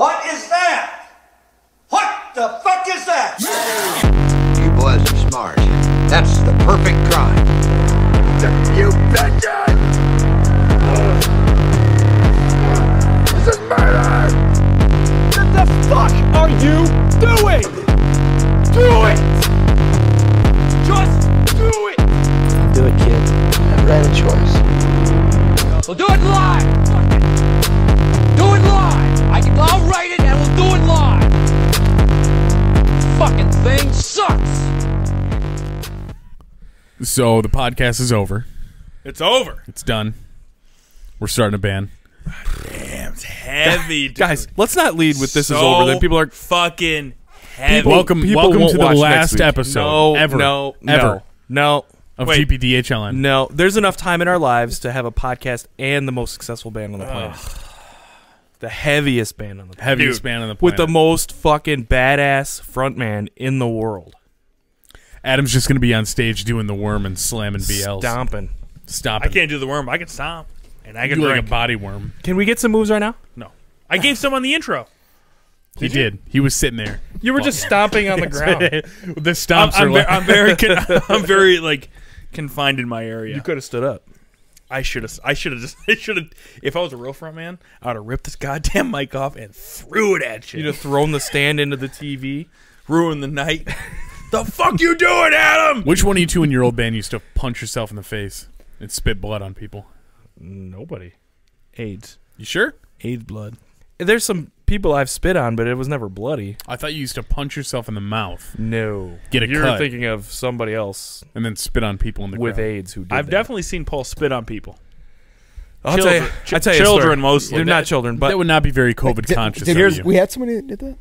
What is that? What the fuck is that? You boys are smart. That's the perfect crime. You bitches! This is murder! What the fuck are you doing? Do it! Just do it! Do it, kid. Never had a choice. We'll do it live! I'll write it and we'll do it live! Fucking thing sucks! So the podcast is over. It's over. It's done. We're starting a band. Damn, it's heavy, dude. Guys, let's not lead with this is So over. Then people are fucking heavy. welcome, people welcome won't to the watch next last week. episode No, ever, no, ever no, of Wait. GPDHLN. no. There's enough time in our lives to have a podcast and the most successful band on the planet. The heaviest band on the planet. Heaviest Dude, band on the planet. With the most fucking badass frontman in the world. Adam's just gonna be on stage doing the worm and slamming BLs. Stomping. Stomping. I can't do the worm. I can stomp, and I can do like a body worm. Can we get some moves right now? no, I gave some on the intro. he did. He was sitting there. You were just stomping on the ground. the I'm, stomps I'm, are ve- like, I'm very, con- I'm very like confined in my area. You could have stood up. I should have. I should have just. I should have. If I was a real front man, I would have ripped this goddamn mic off and threw it at you. You'd have thrown the stand into the TV. ruin the night. the fuck you doing, Adam? Which one of you two in your old band used to punch yourself in the face and spit blood on people? Nobody. AIDS. You sure? AIDS blood. There's some people I've spit on, but it was never bloody. I thought you used to punch yourself in the mouth, No. Get a You're cut. thinking of somebody else and then spit on people in the with crowd. AIDS who did I've that. definitely seen Paul spit on people. I'll tell you, Children- ch- I'll tell you children story. mostly. They're That- not children, but that would not be very COVID Did- conscious. did of yours- you. we had somebody that did that.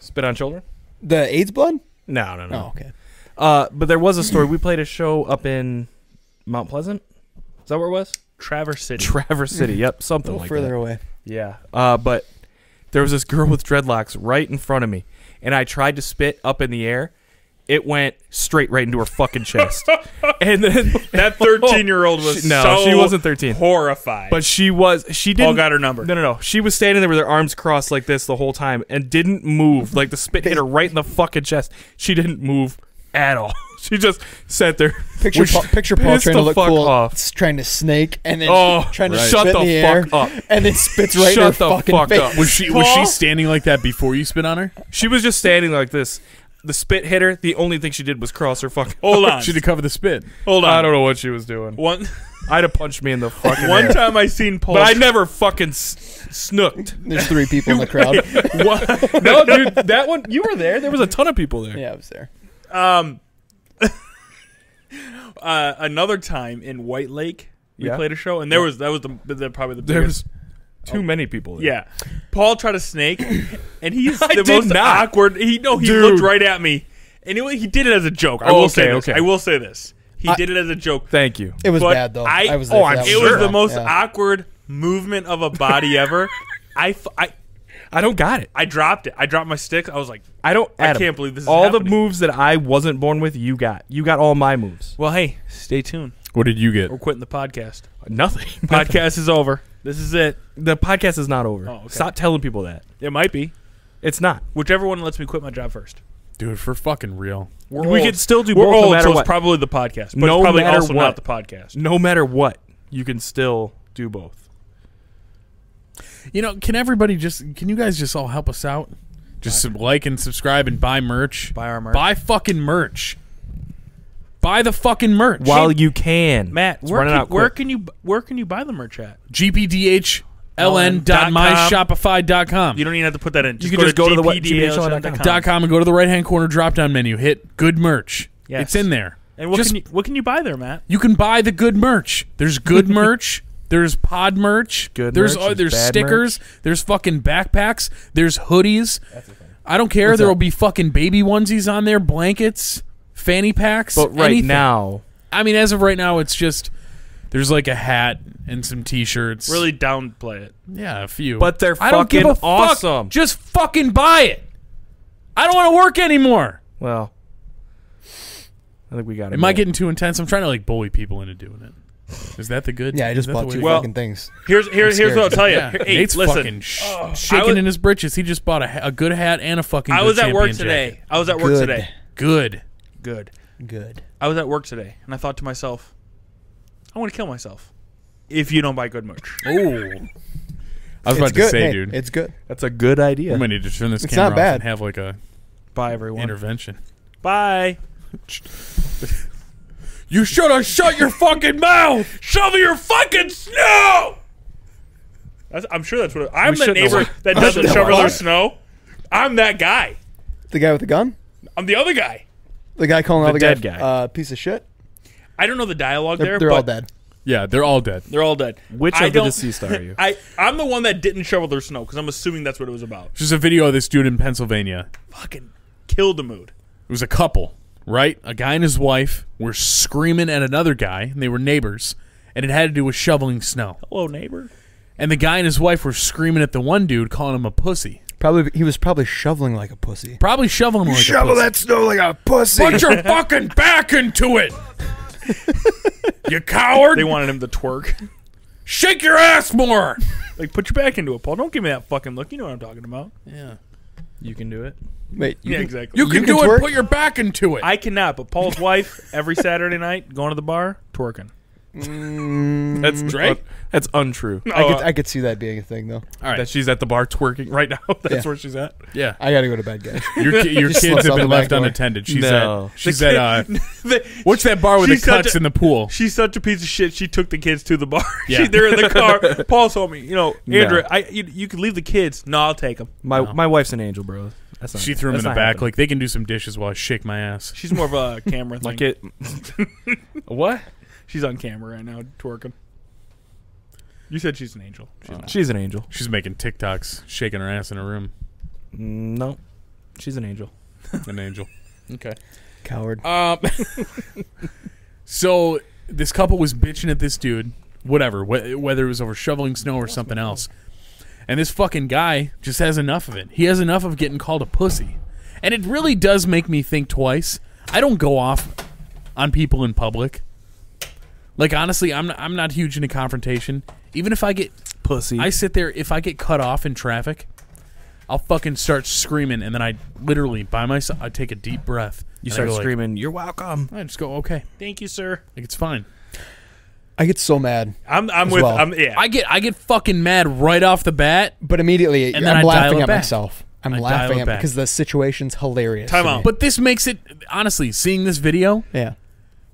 spit on children? The AIDS blood. No, no, no. Oh, okay. Uh, but there was a story. We played a show up in Mount Pleasant. Is that where it was? Traverse City. Traverse City. Yep, A something little like further that. away. Yeah. Uh, but there was this girl with dreadlocks right in front of me, and I tried to spit up in the air. It went straight right into her fucking chest, and then that 13 year old was no, so she wasn't 13. Horrified. But she was. She didn't. Paul got her number. No, no, no. She was standing there with her arms crossed like this the whole time and didn't move. Like the spit hit her right in the fucking chest. She didn't move at all. She just sat there. Picture Was Paul, picture Paul trying to the look fuck cool, off. s- trying to snake, and then Oh, trying to right. spit Shut in the the air, fuck up. and then spits right Shut in her the fucking fuck face. up. Was she was she standing like that before you spit on her? She was just standing like this. The spit hit her. The only thing she did was cross her fucking. Hold on. She to cover the spit. Hold on. I don't know what she was doing. One I'd have punched me in the fucking. one air. time I seen Paul. but I never fucking s- snooked. There's three people in the crowd. What? no, dude, that one you were there. There was a ton of people there. yeah, I was there. Um uh, another time in White Lake we Yeah. played a show and there was that was the, the probably the There biggest was too many people there. yeah. Paul tried to snake and he's I the did most not. awkward. He no he Dude. looked right at me and he, he did it as a joke. I Oh, will say okay, this. okay. I will say this. He I- did it as a joke. Thank you. It was But bad though. I- I, was oh, for I'm that It one. was Sure. the most Yeah. awkward movement of a body ever. I, f- I I don't got it. I dropped it. I dropped my stick. I was like, I don't. I can't believe this is All the moves that I wasn't born with, you got. You got all my moves. well, hey, stay tuned. What did you get? We're quitting the podcast. Nothing. Podcast is over. This is it. the podcast is not over. Oh, okay. Stop telling people that. It might be. It's not. Whichever one lets me quit my job first. Dude, for fucking real. We're we old. could still do We're both old, no matter so what. it's probably the podcast. But No it's probably matter also what. not the podcast. no matter what, you can still do both. You know, can everybody just can you guys just all help us out? Just sub- like and subscribe and buy merch. Buy our merch. Buy fucking merch. Buy the fucking merch. While you can, Matt, It's where running can, out where quick. can you where can you buy the merch at? gpdhln.myshopify.com. You don't even have to put that in. You can just go to the what- GPDHLN.com. dot com and go to the right hand corner drop down menu. Hit good merch. Yes. It's in there. And what Just- can you what can you buy there, Matt? You can buy the good merch. There's good merch. There's pod merch. Good There's merch, uh, there's there's bad stickers. There's fucking backpacks. There's hoodies. I don't care. What's There will be fucking baby onesies on there, blankets, fanny packs. But right anything. now, I mean, as of right now, it's just there's like a hat and some t-shirts. Really downplay it. Yeah, a few. But they're I don't give a fucking fuck. awesome. Just fucking buy it. I don't want to work anymore. well, I think we got it. Am I getting too intense? I'm trying to like bully people into doing it. Is that the good? Yeah, I just bought two way- Well, fucking things. Here's here, here's what I'll tell you. Yeah, Here- Hey, Nate's listen. fucking sh- oh. I shaking was- in his britches. He just bought a, a good hat and a fucking. I good was at work today. jacket. I was at work Good. today. Good. Good. Good. I was at work today, and I thought to myself, I want to kill myself if you don't buy good merch. Oh. I was It's about good. to say, Hey, dude. It's good. That's a good idea. We idea. might need to turn this It's camera not off and have like a Bye, everyone. intervention. Bye. You should have shut your fucking mouth. Shovel your fucking snow. That's, I'm sure that's what I'm We the neighbor went- that doesn't shouldn't shovel their snow. I'm that guy. The guy with the gun. I'm the other guy. The guy calling The all the dead guy, guy. Uh, piece of shit. I don't know the dialogue They're, there. they're but all dead. Yeah, they're all dead. They're all dead. Which I of the deceased are you? I I'm the one that didn't shovel their snow because I'm assuming that's what it was about. Just a video of this dude in Pennsylvania. Fucking killed the mood. It was a couple, right? A guy and his wife were screaming at another guy, and they were neighbors, and it had to do with shoveling snow. Hello, neighbor. And the guy and his wife were screaming at the one dude, calling him a pussy. Probably he was probably shoveling like a pussy. Probably shoveling like Shovel a pussy. that snow like a pussy. Put your fucking back into it, you coward! They wanted him to twerk. Shake your ass more. Like, put your back into it, Paul. Don't give me that fucking look. You know what I'm talking about. Yeah, You can do it. Wait, you yeah, can- exactly. you can You can do it. twerk? Put your back into it. I cannot, but Paul's wife every Saturday night going to the bar twerking. That's Right? That's untrue. I could I could see that being a thing though. all right. That she's at the bar twerking right now. That's Yeah. where she's at. yeah. I gotta go to bed, guys. Your, ki- your Just kids slips have out been the back left door. unattended. She's No. at. She's at. Uh, The- what's that bar with the She's such cuts a- in the pool? She's such a piece of shit. She took the kids to the bar. Yeah. she, they're in the car. Paul told me, you know, No. Andrew, I you, you can leave the kids. No, I'll take them. My No. my wife's an angel, bro. That's not, She threw him in the back. happening. Like they can do some dishes while I shake my ass. She's more of a camera thing. like it. what? She's on camera right now twerking. You said she's an angel. She's not. She's an angel. She's making TikToks, shaking her ass in a room. Mm, No, she's an angel. An angel. Okay. Coward. Um. so this couple was bitching at this dude, whatever, wh- whether it was over shoveling snow or something else. And this fucking guy just has enough of it. He has enough of getting called a pussy. And it really does make me think twice. I don't go off on people in public. Like honestly, I'm not, I'm not huge into confrontation. Even if I get Pussy. I sit there if I get cut off in traffic, I'll fucking start screaming and then I literally by myself I take a deep breath. you start go like- screaming. You're welcome. I just go, okay, Thank you, sir. like it's fine. I get so mad, I'm I'm with well. I'm yeah. I get I get fucking mad right off the bat. but immediately And then I'm I laughing at back. myself. I'm I laughing at back. because the situation's hilarious. Time out. But this makes it honestly seeing this video yeah,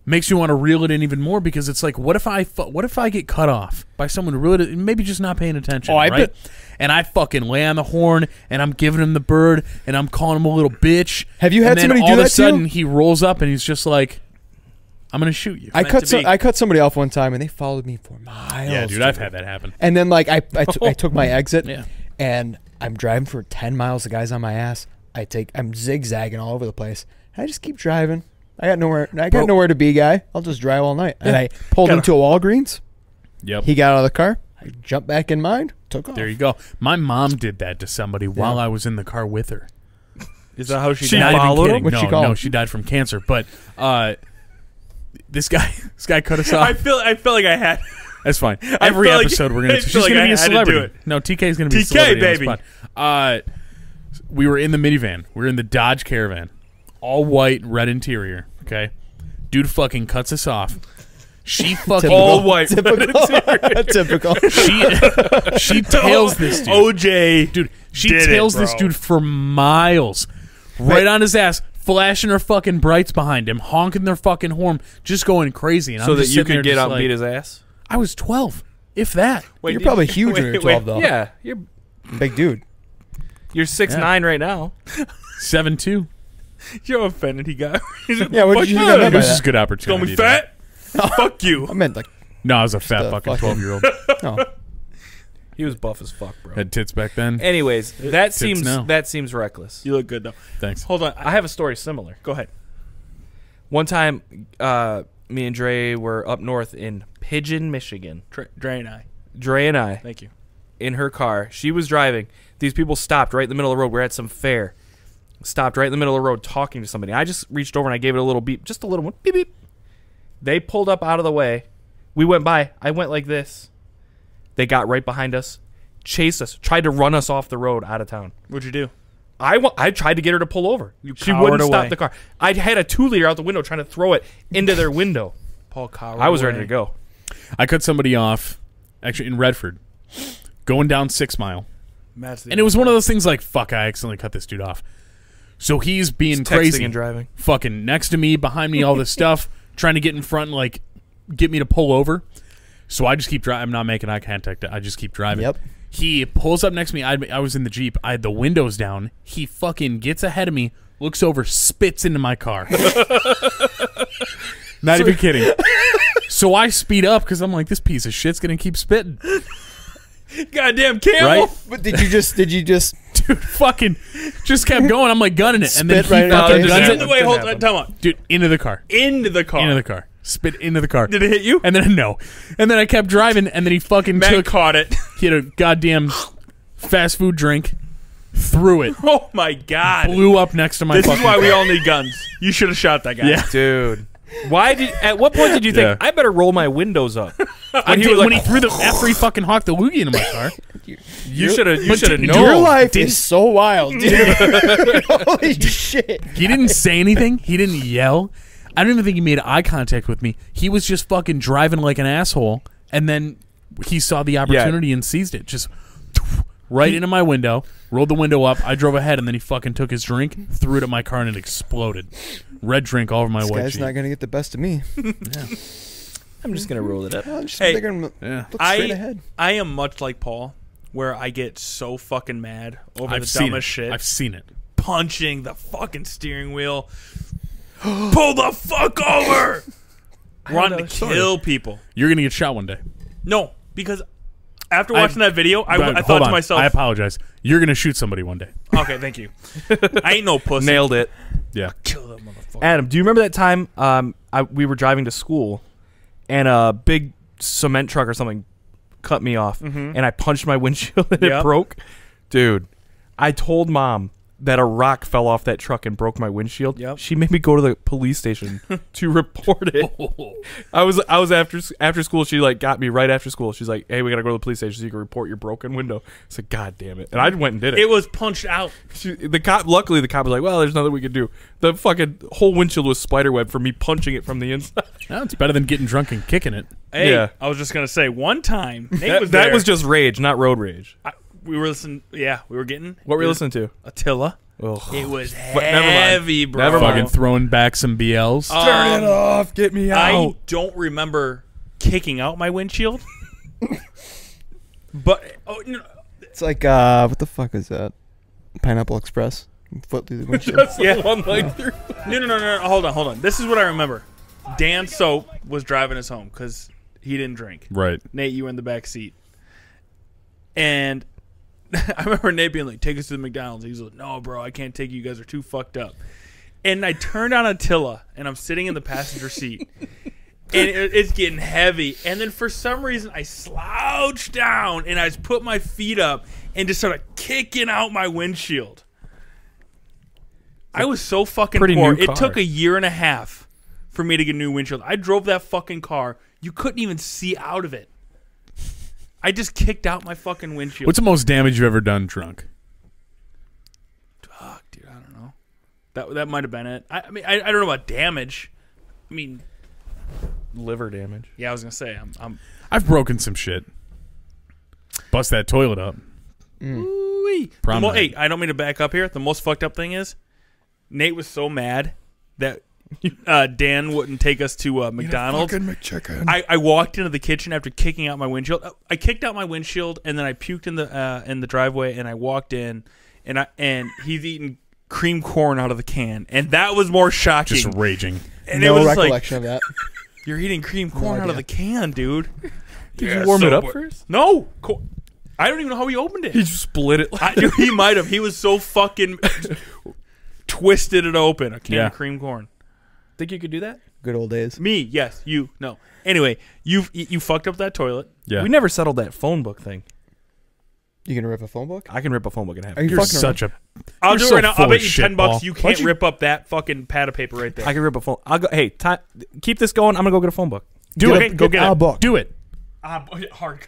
makes you want to reel it in even more because it's like, what if I fu- what if I get cut off by someone who really maybe just not paying attention, Oh, I right? And I fucking lay on the horn and I'm giving him the bird and I'm calling him a little bitch. Have you and had then somebody all do of a that to you? sudden he rolls up and he's just like, I'm gonna shoot you. I cut to so. I cut somebody off one time and they followed me for miles. yeah, dude, I've had that happen. And then like I I, t- I took my exit Yeah. and I'm driving for 10 miles. The guy's on my ass. I take I'm zigzagging all over the place. I just keep driving. I got nowhere. I got Bro. nowhere to be, guy. I'll just drive all night. And I pulled Gotta- into a Walgreens. Yep. He got out of the car. I jumped back in mine. Took off. there you go. My mom did that to somebody while I was in the car with her. Is that how she, She died? not even followed kidding. What'd no, she no, she died from cancer. But uh, this guy, this guy cut us off. I off. feel I feel like I had That's fine. Every feel like- episode we're gonna. I She's feel gonna I be a had to do celebrity. No, TK is gonna be a TK, celebrity on baby. spot. Uh, we were in the minivan. We are in the Dodge Caravan, all white, red interior. Okay, dude, fucking cuts us off. She fucking Typical. all white. Typical. Typical. she she tails this dude. OJ. dude, she did it, tails this dude for miles, right on his ass, flashing their fucking brights behind him, honking their fucking horn, just going crazy. And so I'm that you could get just out and beat his ass. I was twelve, if that. Wait, You're did- probably huge when you're wait. 12, though. Yeah, you're Big dude. you're six Yeah. nine right now. Seven two. You're offended. He got. Yeah, what "Fuck did you you." think I It meant by was just that? good Call opportunity. me to- fat. Fuck you. I meant like, No, I was a fat fucking fucking- twelve year old. no. He was buff as fuck, bro. Had tits back then. Anyways, that seems now. that seems reckless. You look good though. Thanks. Hold on. I have a story similar. Go ahead. One time, uh, me and Dre were up north in Pigeon, Michigan. Dre, Dre and I. Dre and I Thank you. in her car. She was driving. These people stopped right in the middle of the road. We're at some fair. Stopped right in the middle of the road talking to somebody. I just reached over and I gave it a little beep, just a little one, beep beep. They pulled up out of the way. We went by. I went like this. They got right behind us, chased us, tried to run us off the road out of town. What'd you do? I I tried to get her to pull over. You she wouldn't away. stop the car. I had a two liter out the window trying to throw it into their window. Paul Coward. I was ready to go. I cut somebody off, actually in Redford, going down Six Mile, and it was one of those things like, "Fuck, I accidentally cut this dude off." So he's being Texting crazy, and driving. fucking next to me, behind me, all this stuff, trying to get in front, and, like get me to pull over. So I just keep driving. I'm not making eye contact. I just keep driving. Yep. He pulls up next to me. I, I was in the Jeep. I had the windows down. He fucking gets ahead of me, looks over, spits into my car. not even kidding. So I speed up because I'm like, this piece of shit's gonna keep spitting, goddamn camel. right? But did you just? Did you just? Dude, fucking just kept going. I'm like gunning it, and then Spit he right in your fucking guns it. wait, hold on. Time on. Dude, into the car, Into the car. into the car, spit into the car. Did it hit you? And then no, and then I kept driving, and then he fucking Matt took. caught it. He had a goddamn fast food drink, threw it, Oh my god. blew up next to my. This is fucking why we all need guns. You should have shot that guy. Yeah. Dude. Why did at what point did you think Yeah. I better roll my windows up? I he did, was like, when he threw the after he fucking hawked the loogie into my car. You should have you should have known. Your life didn't- is so wild, dude. Holy shit! He didn't say anything. He didn't yell. I don't even think he made eye contact with me. He was just fucking driving like an asshole, and then he saw the opportunity and seized it. Just right into my window, rolled the window up. I drove ahead, and then he fucking took his drink, threw it at my car, and it exploded. Red drink all over my This white guy's Jeep. not gonna get the best of me. I'm just gonna roll it up. I'm just Hey, thinking, look Yeah. straight I ahead. I am much like Paul, where I get so fucking mad over I've the seen dumbest it. shit. I've seen it. punching the fucking steering wheel. Pull the fuck over! Wanting to another story. kill people. You're gonna get shot one day. No, because after I- watching that video, I, But I hold thought to myself, I apologize. You're gonna shoot somebody one day. okay, thank you. I ain't no pussy. Nailed it. Yeah. Kill that motherfucker. Adam, do you remember that time um, I, we were driving to school and a big cement truck or something cut me off and I punched my windshield and it broke? Dude, I told mom that a rock fell off that truck and broke my windshield. Yep. She made me go to the police station to report it. Oh. I was I was after after school. She like got me right after school. She's like, "Hey, we gotta go to the police station so you can report your broken window." I said, "God damn it!" And I went and did it. It was punched out. She, the cop, luckily, the cop was like, "Well, there's nothing we can do." The fucking whole windshield was spiderweb from me punching it from the inside. Well, it's better than getting drunk and kicking it. Hey, Yeah. I was just gonna say one time Nate that was that was just rage, not road rage. I, we were listening. Yeah, we were getting. What were you listening to? Attila. Ugh. It was never mind. heavy, bro. Never mind. Fucking throwing back some BLs. Turn it off, get me out. I don't remember kicking out my windshield. but oh no, It's like uh, what the fuck is that? Pineapple Express. Foot through the windshield. yeah. one like through. No, no, no, no, no. Hold on, hold on. This is what I remember. Dan Soap was driving us home because he didn't drink. right. Nate, you were in the back seat. And I remember Nate being like, take us to the McDonald's. He's like, no, bro, I can't take you. You guys are too fucked up. And I turned on Attila, and I'm sitting in the passenger seat. And it, it's getting heavy. And then for some reason, I slouched down, and I just put my feet up and just started kicking out my windshield. I was so fucking Pretty poor. It took a year and a half for me to get a new windshield. I drove that fucking car. You couldn't even see out of it. I just kicked out my fucking windshield. What's the most damage you've ever done drunk? Fuck, dude? I don't know. That that might have been it. I, I mean, I, I don't know about damage. I mean, Liver damage. yeah, I was gonna say I'm. I'm I've broken some shit. Bust that toilet up. Mm. Ooh-wee. The Prom mo- night. hey, I don't mean to back up here. The most fucked up thing is, Nate was so mad that uh, Dan wouldn't take us to uh, McDonald's. McChicken. I, I walked into the kitchen after kicking out my windshield. Uh, I kicked out my windshield and then I puked in the uh, in the driveway and I walked in and I and he's eating cream corn out of the can and that was more shocking. Just raging. and no it was like recollection of that. you're eating cream corn out of the can, dude. Did Yeah, you warm so it up first? No, co- I don't even know how he opened it. He just split it. I, dude, he might have. He was so fucking twisted it open. A can Yeah. of cream corn. Think you could do that? Good old days. Me, yes. You, no. Anyway, you you fucked up that toilet. Yeah. We never settled that phone book thing. You gonna rip a phone book? I can rip a phone book in half. Are you You're fucking such a. I'll You're do so it right now. I'll bet you shit, ten bucks. Paul. You can't you- rip up that fucking pad of paper right there. I can rip a phone. I'll go. Hey, ti keep this going. I'm gonna go get a phone book. Do Get it. a- go get get a it. book. Do it. Ah, hard.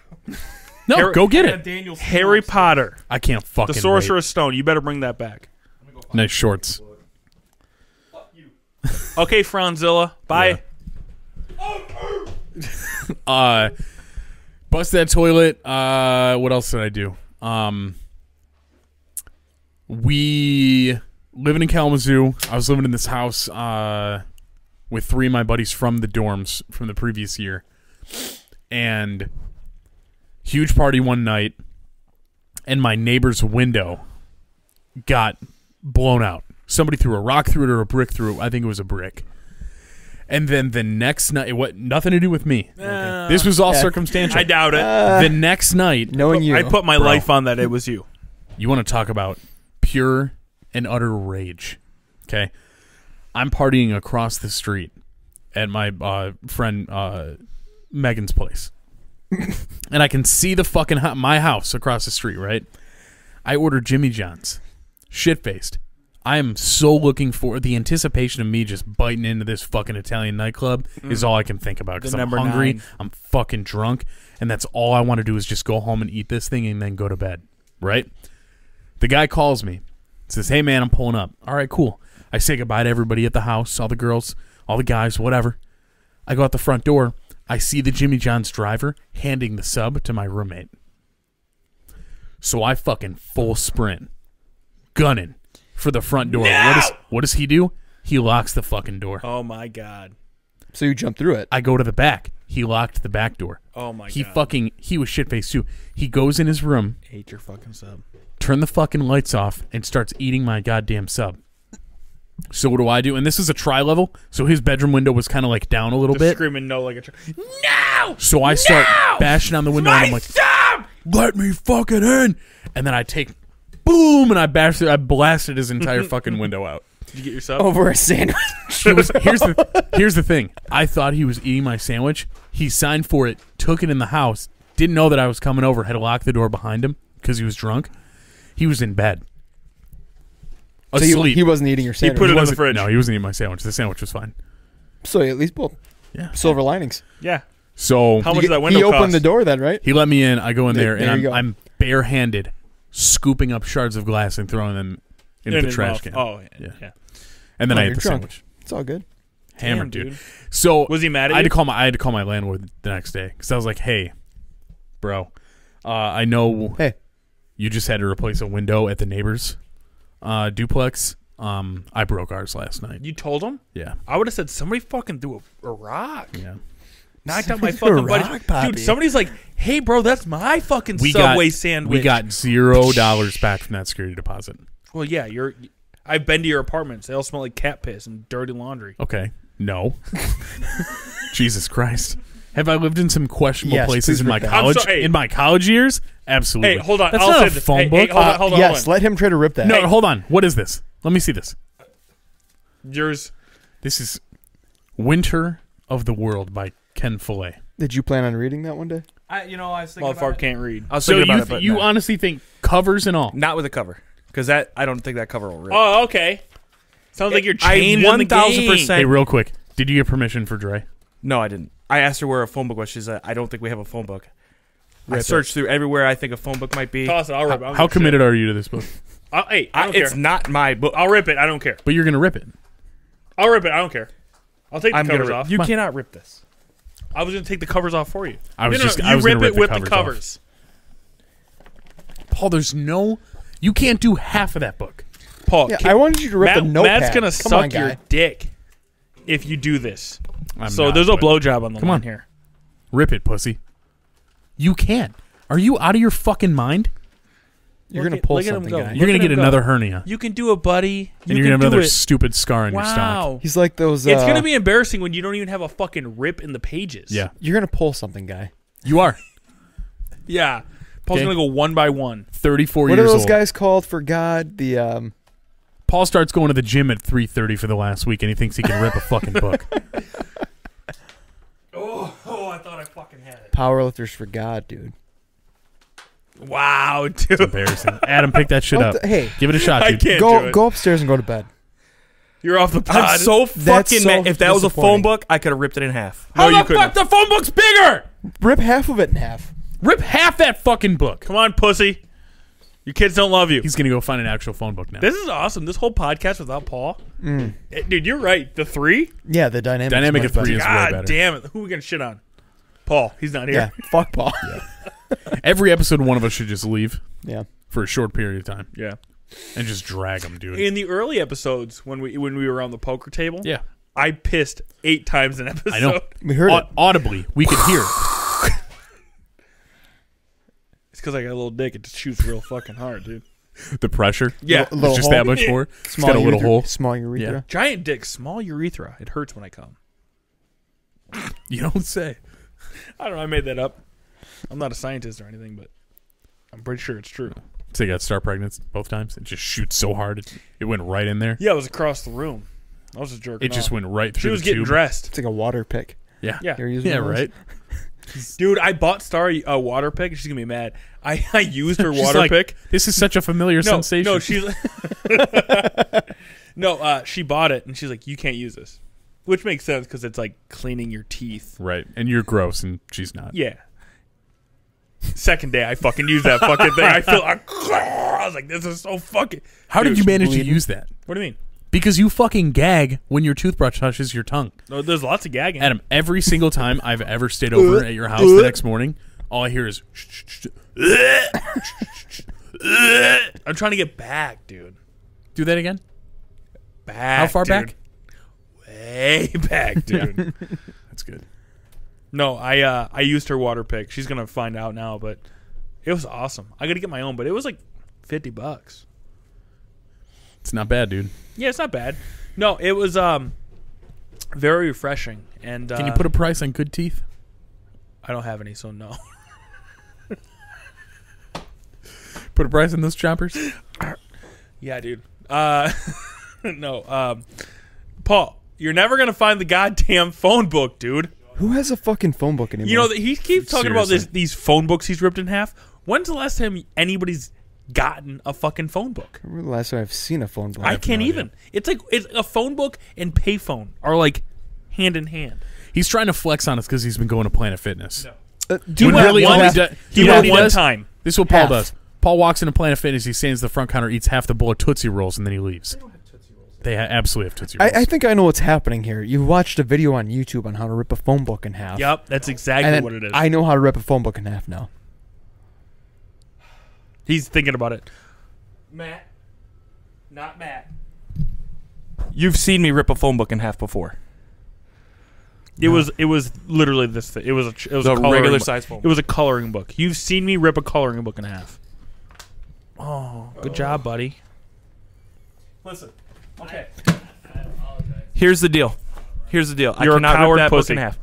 No, Harry- go get it. Daniel Harry Potter, I can't fucking. the Sorcerer's Stone. You better bring that back. wait. Nice shorts. Okay, Franzilla. Bye. Uh, bust that toilet. Uh, what else did I do? Um, we living in Kalamazoo. I was living in this house uh, with three of my buddies from the dorms from the previous year, and huge party one night, and my neighbor's window got blown out. Somebody threw a rock through it or a brick through it. I think it was a brick. And then the next night, what nothing to do with me. This was all circumstantial. I doubt it. the next night, Knowing you, I put my Bro. life on that it was you. you want to talk about pure and utter rage. Okay. I'm partying across the street at my uh, friend uh, Megan's place. and I can see the fucking hu- my house across the street, right? I ordered Jimmy John's. Shit faced. I am so looking for the anticipation of me just biting into this fucking Italian nightclub mm. is all I can think about because I'm hungry, nine. I'm fucking drunk, and that's all I want to do is just go home and eat this thing and then go to bed. Right? The guy calls me, says, "Hey man, I'm pulling up." All right, cool. I say goodbye to everybody at the house, all the girls, all the guys, whatever. I go out the front door. I see the Jimmy John's driver handing the sub to my roommate. So I fucking full sprint, gunning for the front door. What does what does he do? He locks the fucking door. Oh my god. so you jump through it. I go to the back. He locked the back door. Oh my he god. He fucking he was shit faced too. He goes in his room, hate your fucking sub. turn the fucking lights off, and starts eating my goddamn sub. So what do I do? And this is a tri level, so his bedroom window was kind of like down a little Just bit. screaming no like a. Tr- So I start bashing on the window, and I'm like, sub. "Let me fucking in!" And then I take, boom, and I bashed it. I blasted his entire fucking window out. Did you get your sub? over a sandwich. He was, here's the here's the thing. I thought he was eating my sandwich. He signed for it, took it in the house. Didn't know that I was coming over. Had locked the door behind him because he was drunk. He was in bed, so he, asleep. he wasn't eating your sandwich. He put it in the wasn't- fridge. No, he wasn't eating my sandwich. The sandwich was fine. so at least both Yeah. silver linings. Yeah. So How much He- did that window he opened cost? the door then, right? he let me in. I go in There- there, there and you I'm. I'm barehanded, scooping up shards of glass and throwing them into In the trash mouth. can. Oh yeah. Yeah. yeah. and then Oh, I ate the drunk. sandwich. It's all good. Hammered, Damn, dude. So Was he mad at I had you? to call my I had to call my landlord the next day because I was like, "Hey, bro, uh, I know Hey. you just had to replace a window at the neighbor's uh, duplex. Um, I broke ours last night. You told him? Yeah, I would have said somebody fucking threw a, a rock. yeah. Knocked out my Somebody threw a fucking buddy. Dude, somebody's like, "Hey, bro, that's my fucking We Subway got sandwich." we got zero dollars back from that security deposit. Well, yeah, you're. I've been to your apartments. They all smell like cat piss and dirty laundry. Okay, no. Jesus Christ. Have I lived in some questionable Yes, places in my rip that. I'm college sorry, hey. in my college years? Absolutely. Hey, hold on. That's I'll not say a phone Hey, book. hey, hold on, Uh, hold on, yes, hold on. let him try to rip that. no, hold on. What is this? Let me see this. Yours. This is Winter of the World by Ken Follett. Did you plan on reading that one day? I, you know, I was thinking about Motherfucker can't read. I was So thinking you, about it, but you no. honestly think covers and all? not with a cover because that I don't think that cover will rip. Oh, okay. Sounds like you're I changing the 1000% Hey, real quick, did you get permission for Dre? No, I didn't. I asked her where a phone book was. She said, "I don't think we have a phone book." I Rip it. searched through everywhere I think a phone book might be. Toss it. I'll rip it. I don't How give a committed are you to this book? I'll, hey, I I, don't it's care. not my book. I'll rip it. I don't care. But you're gonna rip it. I'll rip it. I don't care. I'll take the I'm gonna covers rip. off. You cannot rip this. I was gonna take the covers off for you. I was no, no, just- no, I you was rip gonna it the with the covers covers. Paul, there's no. You can't do half of that book. Paul, Yeah, can- I wanted you to rip Matt, the notepad. Matt's gonna Come suck on, your dick if you do this. I'm so not, there's a but blowjob on the Come line on. here. Rip it, pussy. You can't. Are you out of your fucking mind? You're Look gonna pull at something, go. guy. You're gonna get him go. another hernia, You can do it, buddy. and You you're gonna have another it. stupid scar on your stomach. He's He's like those. Uh, It's gonna be embarrassing when you don't even have a fucking rip in the pages. Yeah, You're gonna pull something, guy. you are. Yeah. Paul's Okay. gonna go one by one. 34 What are those old. guys called? For God, the um. Paul starts going to the gym at 3:30 for the last week, and he thinks he can rip a fucking book. Oh, oh, I thought I fucking had it. Powerlifters for God, dude. Wow, dude. Embarrassing. Adam, pick that shit What up. the- hey, Give it a shot, I dude. can't do go it. go upstairs and go to bed. You're off the pod. I'm so That's fucking so mad. If that was a phone disappointing. book, I could have ripped it in half. How you the couldn't fuck the phone book's bigger? Rip half of it in half. Rip half that fucking book. Come on, pussy. Your kids don't love you. He's gonna go find an actual phone book now. This is awesome. This whole podcast without Paul. Eh, Dude, you're right. The three? Yeah, the dynamic. Dynamic of three is way God better. damn it. Who we gonna shit on? Paul. He's not Yeah, here. fuck Paul. Every episode, one of us should just leave Yeah. for a short period of time Yeah. and just drag him, dude. In the early episodes, when we when we were on the poker table, yeah, I pissed eight times an episode. I know. We heard Au- it. audibly. We could hear it. It's because I got a little dick. It just shoots real fucking hard, dude. The pressure. Yeah. Little It's just hole. that much more. It's Small got a little hole. Small urethra. Giant dick, small urethra. It hurts when I come. You don't say. I don't know. I made that up. I'm not a scientist or anything, but I'm pretty sure it's true. So you got star pregnant both times. It just shoots so hard. It, it went right in there. Yeah, it was across the room. I was just jerking It just off. went right through She was the getting tube. dressed. It's like a water pick. Yeah. Yeah. You're using Yeah, those? right. Dude, I bought Star a water pick. She's gonna be mad. I, I used her She's water like, pick. This is such a familiar No, sensation. no, she's no. Uh, she bought it and she's like, "You can't use this," which makes sense because it's like cleaning your teeth. right, and you're gross, and she's not. Yeah. Second day, I fucking used that fucking thing. I feel. like, I was like, "This is so fucking." How did you manage bleeding. to use that? What do you mean? Because you fucking gag when your toothbrush touches your tongue. No, there's lots of gagging. Adam, every single time I've ever stayed over at your house the next morning, all I hear is I'm trying to get back, dude. do that again. Back. How far dude. back? Way back, dude. That's good. No, I uh I used her water pick. She's gonna find out now, but it was awesome. I gotta get my own, but it was like fifty bucks. It's not bad, dude. Yeah, it's not bad. No, it was um very refreshing. And uh, Can you put a price on good teeth? I don't have any, so no. Put a price on those choppers? yeah, dude. Uh, no. Um, Paul, you're never gonna find the goddamn phone book, dude. Who has a fucking phone book anymore? You know that he keeps talking about this these phone books he's ripped in half. When's the last time anybody's gotten a fucking phone book? Remember the last time I've seen a phone book? I can't even. It's like it's a phone book and payphone are like hand in hand. He's trying to flex on us because he's been going to Planet Fitness. Uh, do When what? really one- all he half- does, he you know went what he one does? time. This is what Paul Half. does. Paul walks into Planet Fitness, he stands at the front counter, eats half the bowl of Tootsie Rolls, and then he leaves. They absolutely have Tootsie Rolls. I, I think I know what's happening here. You watched a video on YouTube on how to rip a phone book in half. Yep, that's exactly what it is. I know how to rip a phone book in half now. He's thinking about it. Matt, not Matt. You've seen me rip a phone book in half before. It was it was literally this. Thing. It was a it was The a coloring regular book. size phone It was a coloring book. You've seen me rip a coloring book in half. Oh, good oh. job, buddy. Listen. Okay. Here's the deal. Here's the deal. You're I a cannot coward rip that pussy. book in half.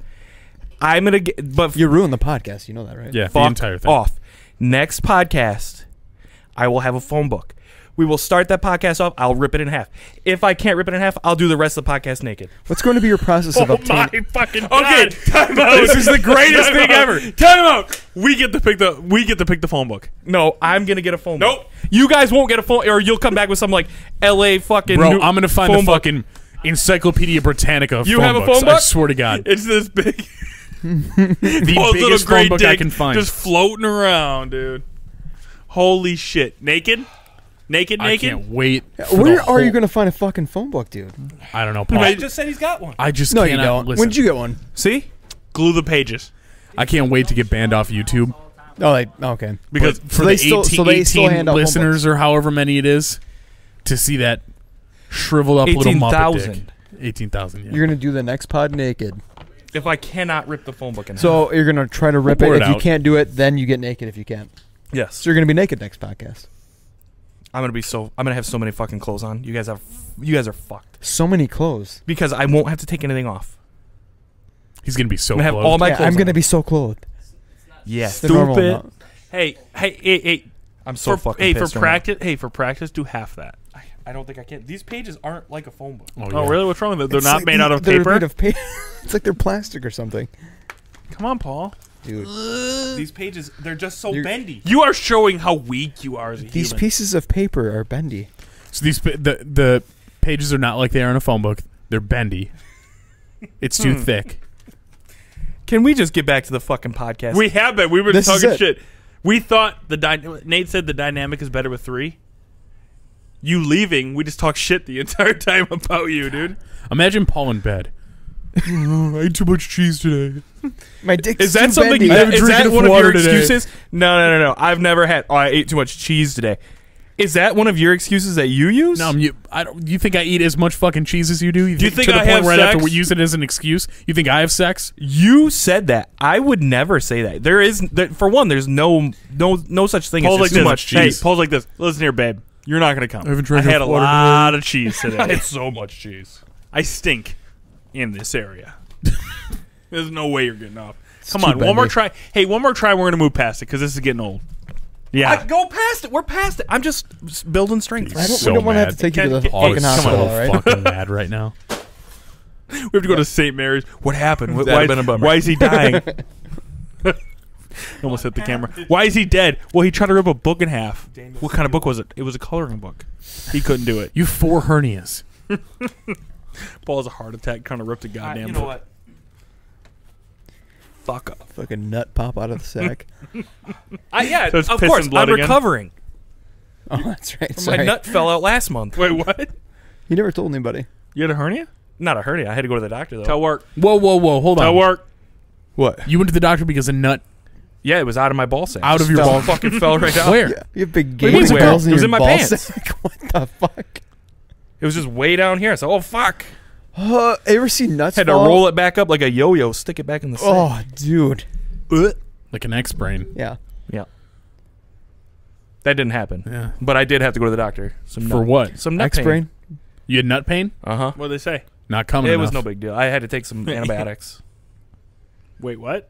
I'm gonna get, but You ruined the podcast. You know that, right? yeah, the entire thing. off. Next podcast, I will have a phone book. We will start that podcast off. I'll rip it in half. If I can't rip it in half, I'll do the rest of the podcast naked. What's going to be your process of Oh obtaining? my fucking Okay, god! Time out. This is the greatest Time thing out. ever. Time out. We get to pick the we get to pick the phone book. No, I'm gonna get a phone Nope. book. You guys won't get a phone, or you'll come back with some like L.A. fucking. Bro, new- I'm going to find phone the book. fucking Encyclopedia Britannica of You phone have a books. phone I swear to God. It's this big. the Paul's little biggest phone great book I can find. just floating around, dude. Holy shit! Naked, naked, I naked. can't wait. for Where the are you whole- going to find a fucking phone book, dude? I don't know, Paul. I just said he's got one. I just No, you cannot don't. listen. When did you get one? See, Glue the pages I can't wait to get banned off YouTube Oh, like okay. because But for they the still- 18, so they still 18 hand out listeners or however many it is to see that shriveled up little Muppet dick. 18,000. 18,000, yeah. You're going to do the next pod naked. if I cannot rip the phone book in half, So you're going to try to rip We'll it. pour If it you out. can't do it, then you get naked if you can't, yes, So you're going to be naked next podcast. I'm gonna be so. I'm gonna have so many fucking clothes on. You guys have. You guys are fucked So many clothes. because I won't have to take anything off. He's going to be so I'm gonna have clothed. all my Yeah, clothes. I'm going to on. be so clothed. Yes, The normal Stupid. amount. hey, hey, hey, hey. I'm so for, fucking. hey, for pissed right now. practice, hey, for practice, do half that. I, I don't think I can. These pages aren't like a phone book. Oh, Oh, yeah. really? What's wrong with it? They're It's not like made the- out of they're paper. Made of paper. it's like they're plastic or something, Come on, Paul. Dude. These pages, they're just so You're- bendy. You are showing how weak you are as a These human. pieces of paper are bendy. So these the the pages are not like they are in a phone book. They're bendy. It's too Hmm. thick. Can we just get back to the fucking podcast? We have been. We were This is talking it. shit. We thought the dy- Nate said the dynamic is better with three. You leaving, we just talk shit the entire time about you, dude. Imagine Paul in bed. Mm, I ate too much cheese today. My dick is that something? bendy. That, is drinking that one of your today. excuses? No, no, no, no. I've never had. Oh, I ate too much cheese today. Is that one of your excuses that you use? No, you. I don't. You think I eat as much fucking cheese as you do? You Do you think to the I point have where I have to use it as an excuse? You think I have sex? You said that. I would never say that. There is, there, for one, there's no, no, no such thing Paul's as like just too this. much Hey, cheese. Paul's like this. Listen here, babe. You're not gonna come. I, haven't drank had a lot of cheese today. it's so much cheese. I stink in this area. There's no way you're getting off. Come too on, one more try. Hey, one more try. We're gonna move past it because this is getting old. Yeah. I, go past it. We're past it. I'm just s- building strength. I don't, so we don't want to have to take you to the Can- Paul fucking is hospital, so fucking mad right now. we have to go to St. Mary's. What happened? Why, That'd have been a bummer. why is he dying? Almost hit the camera. Why is he dead? Well, he tried to rip a book in half. What kind of book was it? It was a coloring book. He couldn't do it. You have four hernias. Paul has a heart attack kind of ripped a goddamn book. Fuck up. Fucking nut pop out of the sack. I, yeah, So it's of piss course. and blood I'm again? recovering. oh, that's right. My Sorry. nut fell out last month. Wait, what? You never told anybody. You had a hernia? Not a hernia. I had to go to the doctor though. Tell work. Whoa, whoa, whoa! Hold Tell on. work. What? You went to the doctor because a nut. yeah, it was out of my ball sack. Out of Just your fell- ball- Fucking fell right out. Where? Yeah, you have big do you mean where? balls in It was your in my ball pants. sack. what the fuck? It was just way down here. So, oh fuck. Uh, ever see nuts Had to fall? roll it back up like a yo-yo, stick it back in the sack. Oh, dude. Like an X brain. Yeah. Yeah. That didn't happen. Yeah. But I did have to go to the doctor. Some For nut- what? Some nut X brain. You had nut pain? Uh huh. What did they say? Not coming. It was no big deal. I had to take some antibiotics. Wait, what?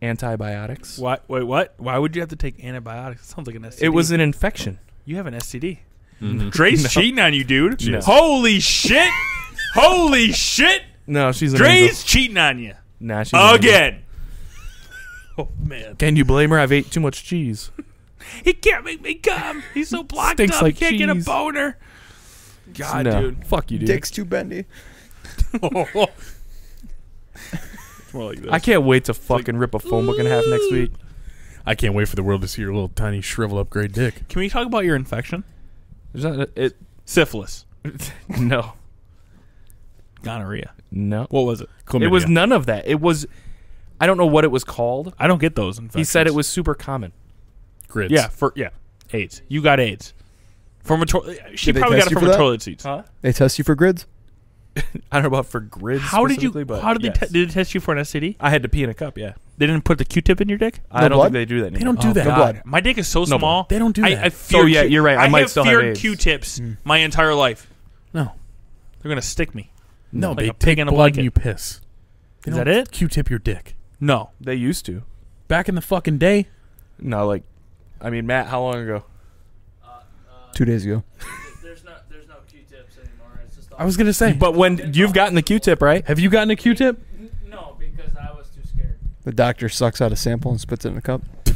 Antibiotics. What? wait, what? Why would you have to take antibiotics? It sounds like an STD. It was an infection. You have an STD. Mm-hmm. Dre's cheating on you, dude. No. Holy shit! Holy shit! No, she's an angel. Cheating on you Nah, she's an again. Oh man, Can you blame her? I've ate too much cheese. he can't make me come. He's so blocked Stinks up. like he can't get a boner. God, no. dude. Fuck you, dude. Dick's too bendy. More like this. I can't wait to fucking rip a phone book in half next week. I can't wait for the world to see your little tiny shrivel up great dick. Can we talk about your infection? Is that it? Syphilis, No, gonorrhea. no. What was it? It was none of that. It was. I don't know what it was called. I don't get those infections. He said it was super common. grids. Yeah, for yeah, AIDS. You got AIDS from a toilet. She Did they probably got test it you from for a that? toilet seat. They test you for grids? I don't know about for grids. How did you? specifically, But How did yes. they? Te- did they test you for an STD? I had to pee in a cup. Yeah, They didn't put the Q-tip in your dick. I don't blood? think they do that. They don't do Oh, that. no blood. My dick is so No, small. They don't do I, that. I fear Oh, yeah, you're right. I I might have still have feared AIDS. Q-tips hmm. my entire life. No. They're gonna stick me. No, Like they a take in a blood blanket. and you piss. They Is that it? Q-tip your dick. No, They used to. Back in the fucking day, No, like, I mean, Matt, how long ago? Two days ago. There's no there's no Q-tips anymore. It's just all I was gonna say. But when you've gotten the Q-tip, right? have you gotten a Q-tip? no because I was too scared. The doctor sucks out a sample and spits it in a cup.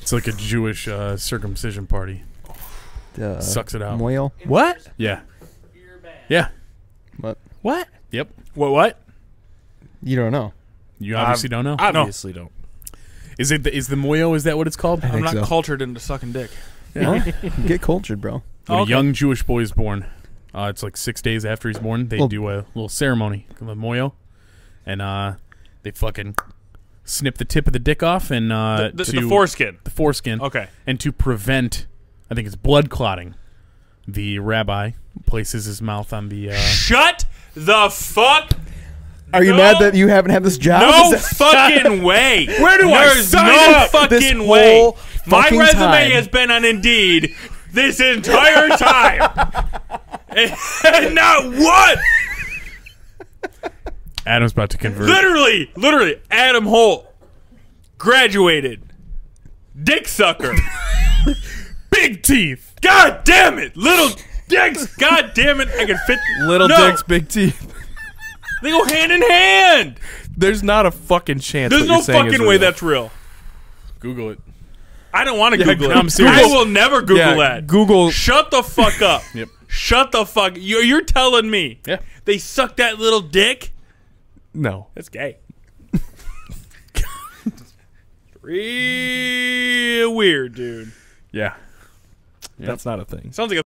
It's like a Jewish uh, circumcision party. Uh, Sucks it out. Mohel. what? Yeah. Yeah. What? What? Yep. What? What? You don't know. You obviously don't know. I obviously, don't. Is it the, is the moyo? Is that what it's called? I I'm not so. cultured into sucking dick. Well, get cultured, bro. When Okay. a young Jewish boy is born, uh, it's like six days after he's born. They Well- do a little ceremony called the moyo, and uh, they fucking snip the tip of the dick off and uh, The, the, to the foreskin. the foreskin. Okay. and to prevent, I think it's blood clotting. The rabbi places his mouth on the. Uh, Shut the fuck. Are you No. mad that you haven't had this job? No fucking way. Where do I There's sign no up? fucking This way. whole My resume time. has been on Indeed this entire time. and not one. Adam's about to convert. Literally, literally, Adam Holt graduated. Dick sucker. Big teeth. God damn it. Little dicks. God damn it. I can fit. Little No. dicks, big teeth. They go hand in hand. There's not a fucking chance. There's no you're saying is fucking way real. that's real. Google it. I don't want to Yeah, Google I'm it. serious. I will never Google Yeah, that. Google. Shut the fuck up. Yep. Shut the fuck. You're, you're telling me Yeah. they suck that little dick? No. That's gay. Real weird, dude. Yeah. That's not a thing. Sounds like a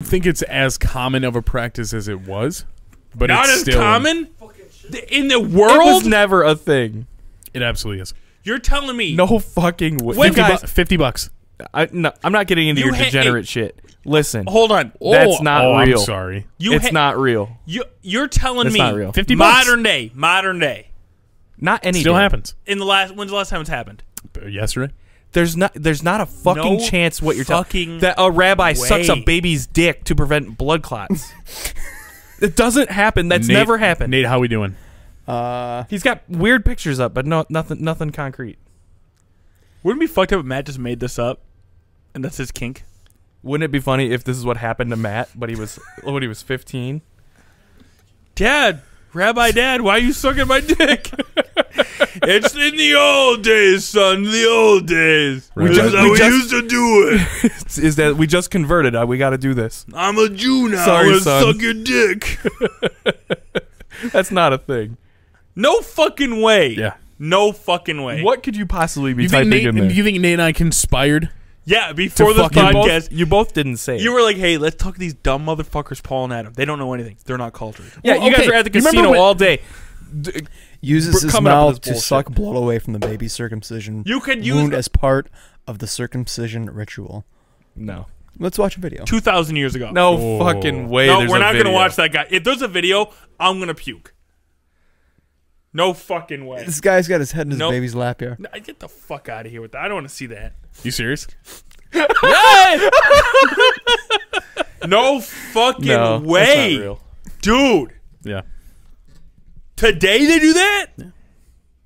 I think it's as common of a practice as it was, but not it's as still common in the It was world. never a thing. It absolutely is. You're telling me No fucking way. Fifty, guys, bu- 50 bucks. I, no, I'm not getting into You your degenerate shit. Listen, Hold on. That's not oh, real. I'm sorry. You it's ha- not real. You you're telling It's me not real. 50 bucks. modern day, modern day. Not any Still day. happens. In the last when's the last time it's happened? Yesterday. There's not. There's not a fucking No chance. What you're fucking telling that a rabbi sucks a baby's dick to prevent blood clots. it doesn't happen. That's Nate- never happened. Nate, how we doing? Uh, He's got weird pictures up, but no, nothing, nothing concrete. Wouldn't it be fucked up if Matt just made this up, and that's his kink? Wouldn't it be funny if this is what happened to Matt, but he was when he was 15? Dad, Rabbi Dad, why are you sucking my dick? it's in the old days, son. The old days. Right. This is We how we just- used to do it. is that we just converted? Uh, we got to do this. I'm a Jew now. Sorry, I'm gonna son. suck your dick. That's not a thing. no fucking way. Yeah. No fucking way. What could you possibly be You think, typing Nate, in there? you think Nate and I conspired? Yeah, before the fucking you, podcast, both, you both didn't say it. you were like, "Hey, let's talk to these dumb motherfuckers, Paul and Adam. They don't know anything. They're not cultured." yeah, Well, you guys okay. were at the You casino when- all day. uses Br- his coming up mouth to suck blood away from the baby's circumcision You could use wound the- as part of the circumcision ritual. No, Let's watch a video. Two thousand years ago. no Oh. fucking way. no, there's we're a not video. gonna watch that guy. If there's a video, I'm gonna puke. No fucking way. This guy's got his head in his Nope. baby's lap here. No, Get the fuck out of here with that. I don't want to see that. You serious? No fucking No, way, that's not real. dude. Yeah. Today they do that.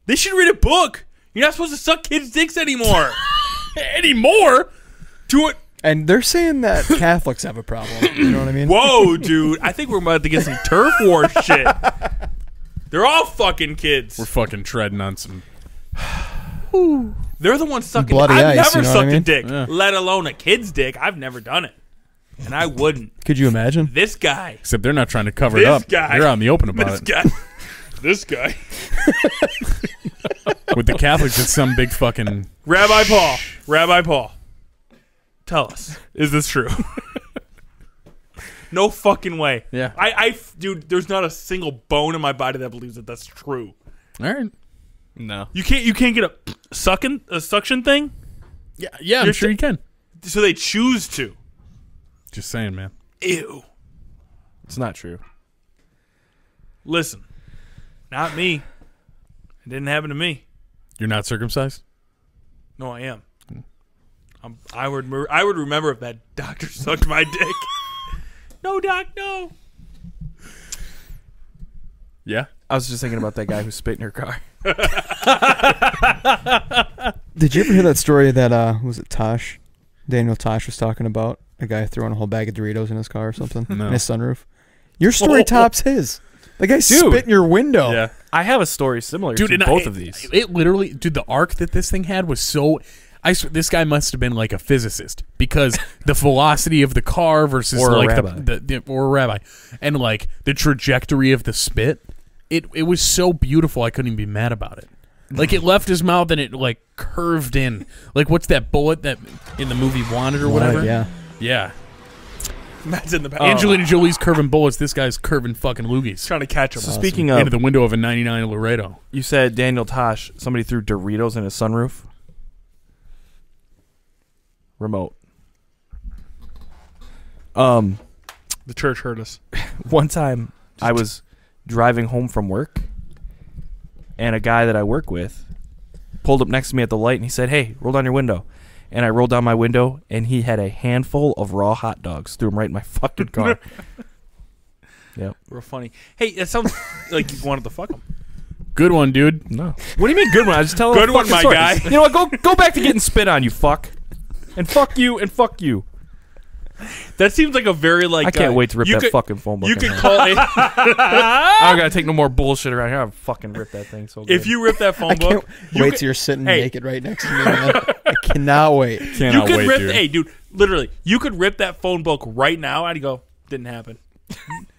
They should read a book. You're not supposed to suck kids' dicks anymore. Anymore? do it. And they're saying that Catholics have a problem. You know what I mean? Whoa, dude. I think we're about to get some turf war shit. They're all fucking kids. We're fucking treading on some. They're the ones sucking. Bloody I've ice, never you know what I sucked a dick, Yeah. let alone a kid's dick. I've never done it, and I wouldn't. Could you imagine? This guy. Except they're not trying to cover This it up. guy. They're out in the open about it. This it. guy. This guy. With the Catholics, it's some big fucking. Rabbi Paul. Rabbi Paul. Tell us, is this true? no fucking way. Yeah. I, I, dude, there's not a single bone in my body that believes that that's true. All right. No. You can't, you can't get a sucking, a suction thing. Yeah, yeah, I'm You're sure t- you can. So they choose to. Just saying, man. Ew. It's not true. Listen, not me. It didn't happen to me. You're not circumcised? No, I am. I'm, I would, I would remember if that doctor sucked my dick. No, doc, no. Yeah. I was just thinking about that guy who spit in her car. Did you ever hear that story that uh was it Tosh? Daniel Tosh was talking about a guy throwing a whole bag of Doritos in his car or something No. in his sunroof. Your story tops his. The guy spit in your window. Yeah. I have a story similar Dude, to both I- of these. It literally, dude, the arc that this thing had was so. I sw- this guy must have been like a physicist because the velocity of the car versus Or like rabbi. The, the, the or a rabbi and like the trajectory of the spit. It it was so beautiful. I couldn't even be mad about it. Like it left his mouth and it like curved in. Like what's that bullet that in the movie Wanted or whatever? Right, yeah. Yeah. Matt's in the back. Angelina Jolie's curving bullets. This guy's curving fucking loogies trying to catch him. So speaking of, into the window of a '99 Laredo. you said Daniel Tosh. Somebody threw Doritos in his sunroof. Remote. Um, the church heard us. one time I was driving home from work, and a guy that I work with pulled up next to me at the light, and he said, "Hey, roll down your window." And I rolled down my window, and he had a handful of raw hot dogs. Threw them right in my fucking car. yep. Real funny. Hey, that sounds like you wanted to fuck him. Good one, dude. No. What do you mean good one? I just tell Good one, my stories. guy. You know what? Go go back to getting spit on, you fuck. And fuck you and fuck you. That seems like a very like. I can't uh, wait to rip you that could, fucking phone book. You in could half. call it I don't gotta take no more bullshit around here. I'll fucking rip that thing so good. if you rip that phone I can't book. You wait could, till you're sitting hey. naked right next to me. Man. I cannot wait. you Cannot could wait, rip. dude. Hey, dude, literally, you could rip that phone book right now. I'd go. Didn't happen.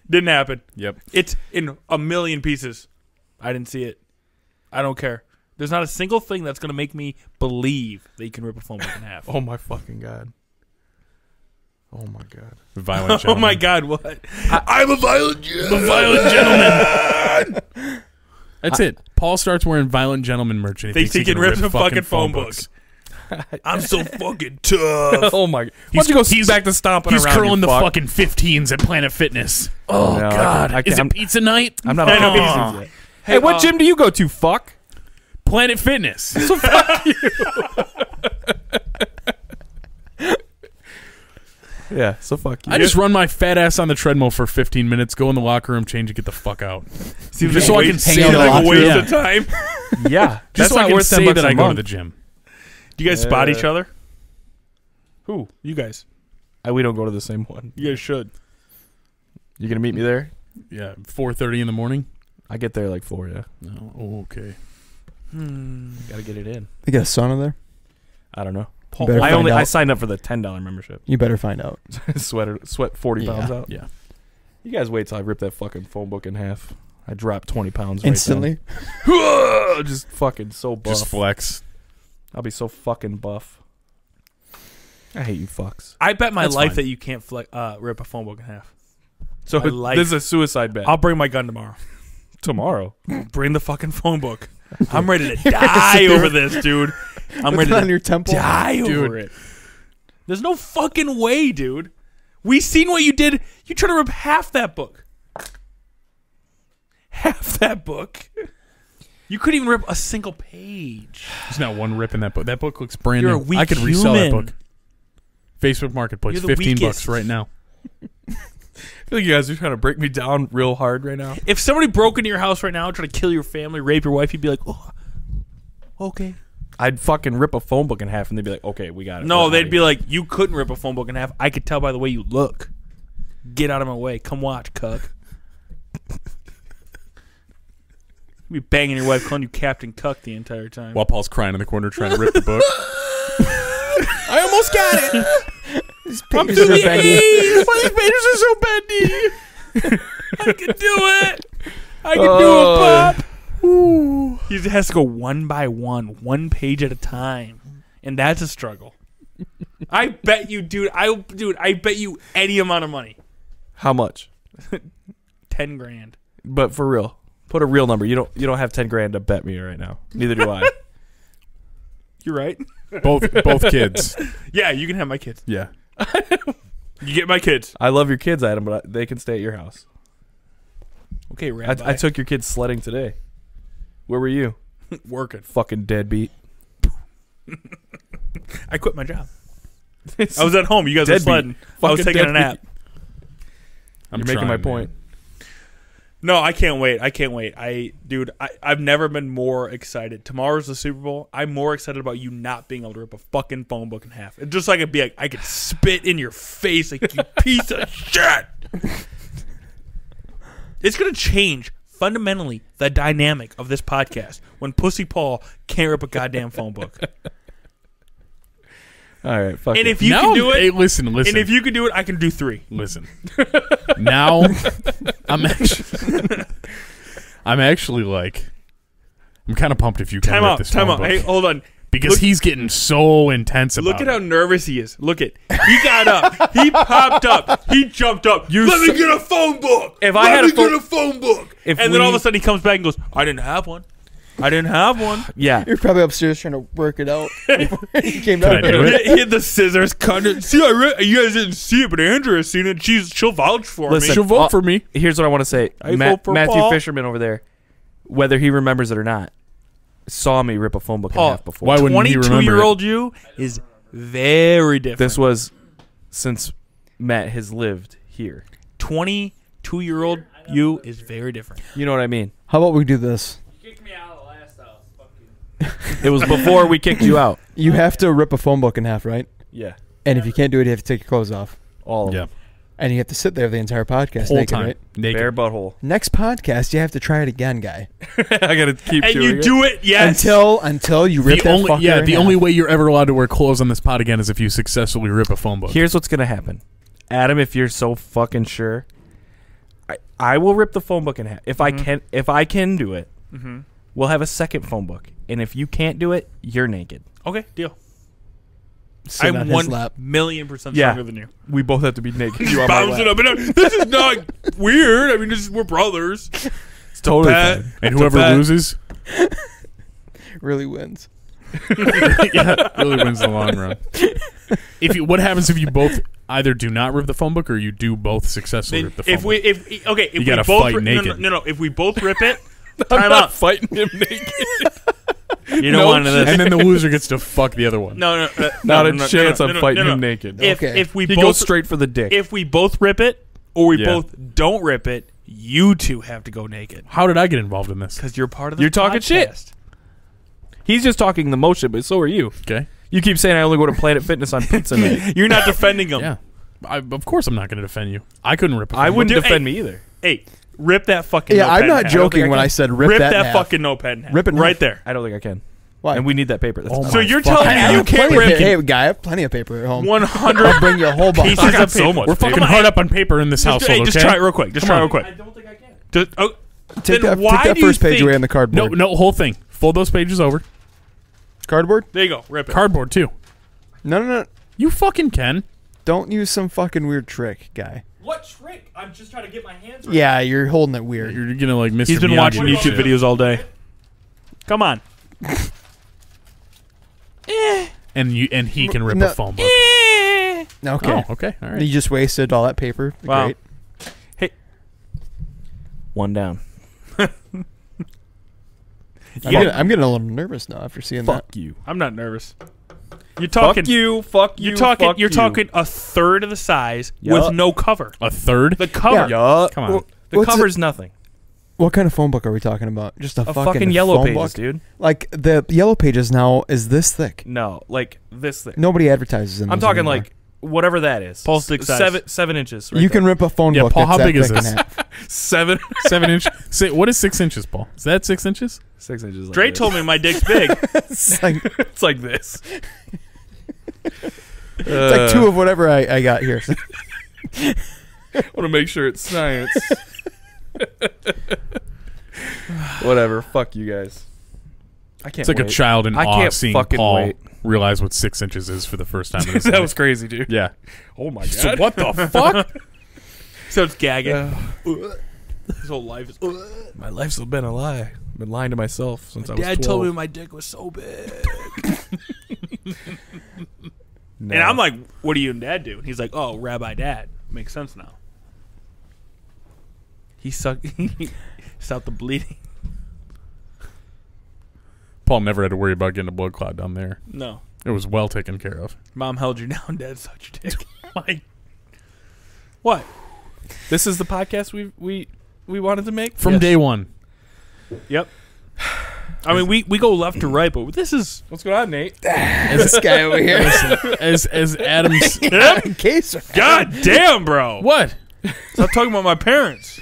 didn't happen. Yep. It's in a million pieces. I didn't see it. I don't care. There's not a single thing that's gonna make me believe that you can rip a phone book in half. oh my fucking god. Oh my god. Violent Oh my god, what? I'm a violent The violent gentleman. That's it. Paul starts wearing violent gentleman merch and he Thinks thinks he can rip some fucking fucking phone books. I'm so fucking tough. oh my. Why He's- don't you go he's- back to stomping He's around? curling you the fuck? fucking 15s at Planet Fitness. Oh No, I God! can't- I Is can't- it pizza night? I'm not I a know pizza he's- yet. Hey, what uh, gym do you go to? Fuck. Planet Fitness. So fuck you. Yeah. So fuck you. I just run my fat ass on the treadmill for 15 minutes, go in the locker room, change, and get the fuck out. Seems Just so I can waste- say that like I- a waste yeah. of time. yeah. Just That's so I not can worth say 10 bucks that a I go to the gym. Do you guys spot each Uh, other? Who? You guys. I, we don't go to the same one. You guys should. You gonna meet me there? Yeah, 4:30 in the morning. I get there like four. Yeah. No, oh, okay. Gotta get it in. They got a sauna there. I don't know. You better I find only I signed up for the ten dollar membership. You better find out. Sweater sweat forty pounds Yeah. out. Yeah. You guys wait till I rip that fucking phone book in half. I drop twenty pounds right Instantly. then. Just fucking so buff. Just flex. I'll be so fucking buff. I hate you fucks. I bet my That's life fine. that you can't fle- uh, rip a phone book in half. So My life- this is a suicide bet. I'll bring my gun tomorrow. tomorrow. Bring the fucking phone book. I'm ready to die over this, dude. I'm Put ready it on to your temple. die over it. There's no fucking way, dude. We seen what you did. You try to rip half that book. Half that book. You couldn't even rip a single page. There's not one rip in that book. That book looks brand You're a new. weak I could resell that human. book. Facebook Marketplace, You're the 15 weakest. bucks right now. I feel like you guys are trying to break me down real hard right now. If somebody broke into your house right now, trying to kill your family, rape your wife, you'd be like, oh, okay. I'd fucking rip a phone book in half and they'd be like, okay, we got it. No, We're they'd be here. like, you couldn't rip a phone book in half. I could tell by the way you look. Get out of my way. Come watch, cuck. You be banging your wife, calling you Captain Cuck the entire time. While Paul's crying in the corner trying to rip the book. I almost got it. I'm doing it. My pages are so bendy. I can do it. I can Oh. do it, Pop. Ooh. He has to go one by one, one page at a time, and that's a struggle. I bet you, dude. I dude. I bet you any amount of money. How much? Ten grand. But for real. Put a real number. You don't you don't have ten grand to bet me right now. Neither do I. You're right. both both kids. Yeah, you can have my kids. Yeah. You get my kids. I love your kids, Adam, but I, they can stay at your house. Okay, I, Rabbi. I took your kids sledding today. Where were you? working. Fucking deadbeat. I quit my job. I was at home. You guys were Deadbeat. sledding. I was Fucking taking a nap. I'm You're making my trying, point. No, I can't wait. I can't wait. I, dude, I, I've never been more excited. Tomorrow's the Super Bowl. I'm more excited about you not being able to rip a fucking phone book in half. It's just like it'd be like I could spit in your face like you piece of shit. It's gonna change fundamentally the dynamic of this podcast when Pussy Paul can't rip a goddamn phone book. All right, fuck And it. if you now, can do Hey, it, listen, listen. and if you can do it, I can do three. listen. now I'm actually I'm actually like I'm kind of pumped if you can Time rip out. this Time phone out. book. Hey, hold on. because look- he's getting so intense about Look at how nervous he is. Look at he got up. He popped up. He jumped up. Let me get a phone book. If Let I had me a phone- get a phone book. If and then all of we- a sudden he comes back and goes, I didn't have one. I didn't have one. yeah, You're probably upstairs trying to work it out. before you came Can I down. do here. it? he had the scissors cut it. See, I re- you guys didn't see it, but Andrea has seen it. She's she'll vouch for Listen, me. She'll vote uh, for me. here's what I want to say. I Ma- vote for Matthew Paul. Fishman over there, whether he remembers it or not, saw me rip a phone book in Paul, half before. Why wouldn't he remember? Twenty-two-year-old you is very different. This was since Matt has lived here. twenty-two-year-old you is very different. You know what I mean? How about we do this? Kick me out of the last house. Fuck you. It was before we kicked you out. You have to rip a phone book in half, right? Yeah. And if you can't do it, you have to take your clothes off. All of Yeah. them. And you have to sit there the entire podcast Whole naked, time. right? Naked. Bare butthole. Next podcast, you have to try it again, guy. I gotta keep And you it. do it, yes. Until until you rip the that only fucker yeah, in the half. only way you're ever allowed to wear clothes on this pod again is if you successfully rip a phone book. Here's what's gonna happen, Adam. If you're so fucking sure, I, I will rip the phone book in half. If I mm-hmm. can, if I can do it, mm-hmm. We'll have a second phone book. And if you can't do it, you're naked. okay, deal. Sitting on I'm his one lap. million percent Yeah. stronger than you. We both have to be naked. You on my Bouncing lap. up and down. This is not weird. I mean, this is, we're brothers. It's totally Pat. fine. and whoever bet. loses, really wins. yeah, really wins the long run. If you, what happens if you both either do not rip the phone book or you do both successfully Then rip the phone if we, book? if okay, if You we gotta both fight ri- no, no, naked. no, no, if we both rip it, I'm time not out. fighting him naked. You don't No want this. and then the loser gets to fuck the other one. No, no, uh, Not no, a no, no, chance no, I'm no, no, fighting no, no. him naked. If Okay. if we he both goes straight for the dick. if we both rip it or we Yeah. both don't rip it, you two have to go naked How did I get involved in this? because you're part of the. You're talking shit. podcast. He's just talking the motion, but so are you. Okay. You keep saying I only go to Planet Fitness on pizza night. You're not defending him. Yeah. I, of course, I'm not going to defend you. I couldn't rip. A I phone wouldn't book. Defend hey. me either. Hey, rip that fucking. Yeah, notepad I'm not joking I when. I said rip, Rip, that, that, half. fucking notepad in half. Rip it right there. I don't think I can. Why? And we need that paper. That's Oh So you're telling me you can't rip of pa- Hey, guy, I have plenty of paper at home. 100 I'll bring you a whole bunch. pieces I of got so much We're fucking hard up on paper in this Just, household. hey, just okay? try it real quick. Just Come try it on. real quick. I don't think I can. Just, oh, Take that, why take that first page think- away on the cardboard. No, no, whole thing. Fold those pages over. Cardboard? there you go. Rip it. Cardboard too. No, no, no. You fucking can. Don't use some fucking weird trick, guy. What trick? I'm just trying to get my hands. Yeah, you're holding it weird. You're gonna like Mr. He's been Miyagi watching YouTube shit. videos all day. Come on. Eh. and you and he can rip No. a phone book. Okay. Oh, okay, all right. You just wasted all that paper. Wow. Great. Hey. One down. I'm, getting, I'm getting a little nervous now after seeing that. Fuck you. I'm not nervous. You're talking. Fuck you. Fuck you. You're talking. fuck You're you. talking a third of the size Yup. with no cover. A third. The cover. Yeah. Come on. Well, the What's cover's nothing. What kind of phone book are we talking about? Just a, A fucking, fucking yellow phone pages, book? dude. Like the yellow pages now is this thick. No, like this thick. Nobody advertises in. I'm talking anymore. like whatever that is. Paul's dick S- size. Seven seven inches. Right you can rip a phone Yeah, book. Paul, how big is thick in this? seven Seven inch. Say, what is six inches, Paul? Is that six inches? six inches. Like Dre this. told me my dick's big. it's like, it's like this. it's like two of whatever I, I got here. I want to make sure it's science. Whatever. Fuck you guys. I can't. It's like wait. a child in I awe can't seeing fucking Paul wait. Realize what six inches is for the first time. In his that life. was crazy, dude. yeah. Oh my So god. what the fuck? so it's gagging. His whole life is. My life's been a lie. I've been lying to myself since I was Dad 12. told me my dick was so big. No. And I'm like, what do you and dad do? And he's like, oh, Rabbi Dad. Makes sense now. He sucked. He stopped the bleeding. Paul never had to worry about getting a blood clot down there. No. It was well taken care of. Mom held you down. Dad sucked your dick. like, what? this is the podcast we we we wanted to make From Yes. day one. Yep. I mean, we, we go left to right, but this is What's going on, Nate? this guy over here. As as Adams. in case. God damn, bro. what? Stop talking about my parents.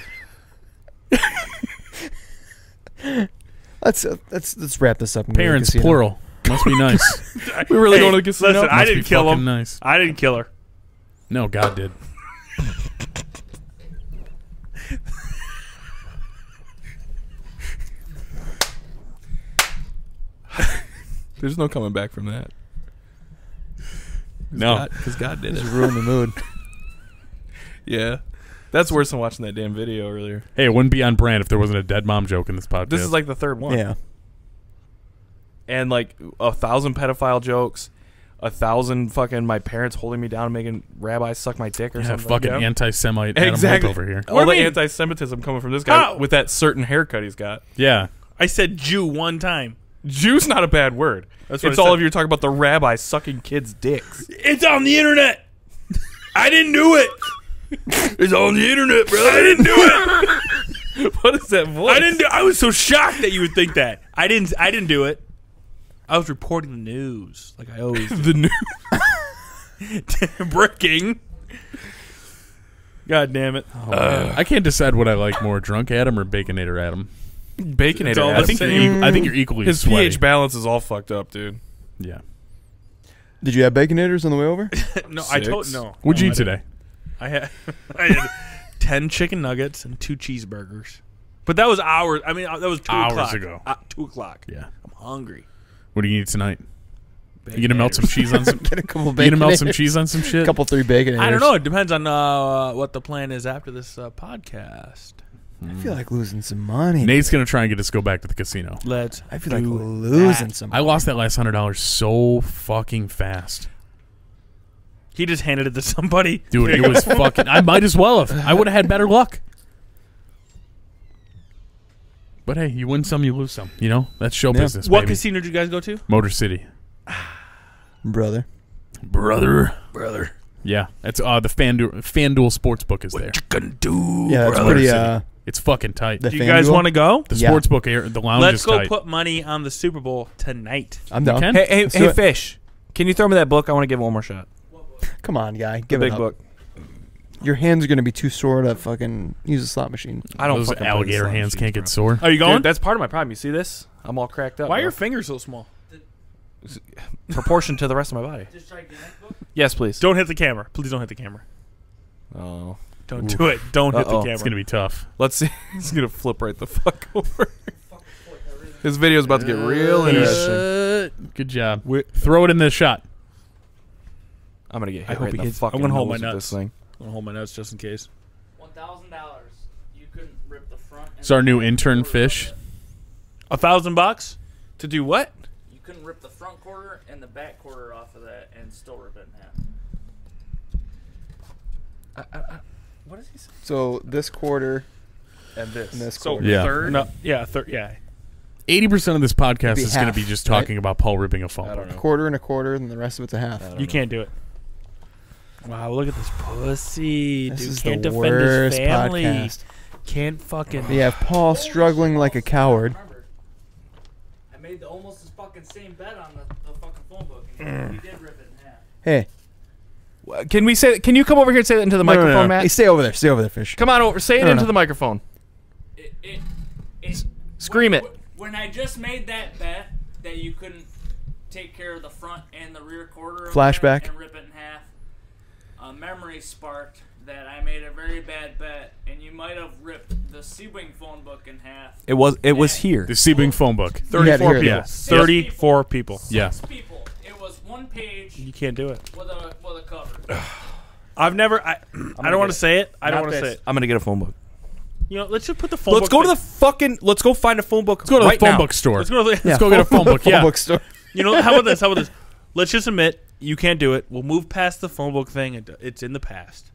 Let's uh, let's let's wrap this up. and go to the Parents plural. Must be nice. We really Hey, going to the casino? Listen, I didn't kill fucking him. Nice. I didn't kill her. No, God did. There's no coming back from that. No. because God did Just it. ruin the mood. Yeah, that's worse than watching that damn video earlier. Hey, it wouldn't be on brand if there wasn't a dead mom joke in this podcast. This is like the third one. yeah. and like a thousand pedophile jokes, a thousand fucking my parents holding me down and making rabbis suck my dick or yeah, something. fucking Yeah. anti-Semite Adam exactly over here. All the anti-Semitism coming from this guy How? with that certain haircut he's got. Yeah. I said Jew one time. Jew's not a bad word. That's what it's I all said. of you talking about the rabbi sucking kids' dicks. It's on the internet. I didn't do it. It's on the internet, bro. I didn't do it. what is that voice? I didn't. Do, I was so shocked that you would think that. I didn't. I didn't do it. I was reporting the news like I always do. the new. breaking. God damn it. Oh, I can't decide what I like more, drunk Adam or baconator Adam. Baconator. all I think you're, same. e- I think you're equally his sweaty. pH balance is all fucked up, dude. Yeah. Did you have baconators on the way over? No, I told Six. no. What'd no, you I eat didn't. today? I had I had ten chicken nuggets and two cheeseburgers. But that was hours. I mean, uh, that was two Hours o'clock. ago. Uh, two o'clock. Yeah. I'm hungry. What do you eat tonight? You gonna melt some cheese on some? Get a couple you gonna melt some cheese on some shit? couple three baconators. I don't know. It depends on uh, what the plan is after this uh, podcast. I feel like losing some money. Nate's gonna try and get us to go back to the casino. Let's. I feel like do losing that. some. I lost that last hundred dollars so fucking fast, He just handed it to somebody. dude. It was fucking. I might as well have. I would have had better luck. But hey, you win some, you lose some. You know that's show Yeah. business. What baby. casino did you guys go to? Motor City, brother. brother, brother. Yeah, that's uh the FanDuel FanDuel Sportsbook is there. Gonna do. Yeah, that's brother. pretty. Uh, It's fucking tight. the Do you guys FanDuel? want to go? the Yeah. sportsbook air, the lounge is there. Let's is go tight. put money on the Super Bowl tonight. I'm down. can? Hey, hey, Let's do hey, it. fish. Can you throw me that book? I want to give it one more shot. Come on, guy. The Give big it up. book. Your hands are gonna be too sore to fucking use a slot machine. I don't Those fucking play alligator slot hands machines, can't bro. get sore. Are you going? Dude, that's part of my problem. You see this? I'm all cracked up. Why are bro. your fingers so small? proportion to the rest of my body? This gigantic book? Yes, please. Don't hit the camera. Please don't hit the camera. Oh, Don't do it. Don't hit the Uh-oh. camera. It's gonna be tough. let's see. He's gonna flip right the fuck over. His video's about to get real interesting. Good job. Throw it in the shot. I'm gonna get hit I hope right he in the gets- fucking I'm gonna hold nose my with nuts. this thing. I'm gonna hold my notes just in case. One thousand dollars. You couldn't rip the front. and It's our new intern quarter of fish. it. A thousand bucks? To do what? You couldn't rip the front quarter and the back quarter off of that and still rip it in half. What is he saying? So this quarter And this. and this So quarter. Yeah. third. No. Yeah. Third. Yeah. Eighty percent of this podcast Be is going to be just right? talking about Paul ripping a phone. I don't know. quarter and a quarter, and the rest of it's a half. You can't do it. Wow, look at this pussy, This dude. is Can't the defend worst his family. podcast. Can't fucking. We have Paul struggling like a coward. I made the almost the fucking same bet on the, the fucking phone book, and he, he did rip it in half. Hey, Wha- Can we say? Can you come over here and say that into the no, no, no, microphone, no. Matt? Hey, stay over there. Stay over there, fish. Come on over. Say it No, into no. the microphone. It, it, it, Scream when, it. When I just made that bet that you couldn't take care of the front and the rear quarter of Flashback. that and rip it in half, a memory sparked that I made a very bad bet, and you might have ripped the Sebring phone book in half. It was. It was here. The Sebring phone book. You had to 34 hear people. that. Six 34 people. Yeah. Six people. It was one page You can't do it. with a with a cover. I've never. I, I don't want to say it. I don't want to say it. I'm gonna get a phone book. You know, let's just put the phone. Let's book go to the fucking. Let's go find a phone book. Let's go to right the phone now. book store. Let's go to the. Let's go get a phone book. phone Yeah. book store. You know, how about this? How about this? Let's just admit you can't do it. We'll move past the phone book thing. It- It's in the past.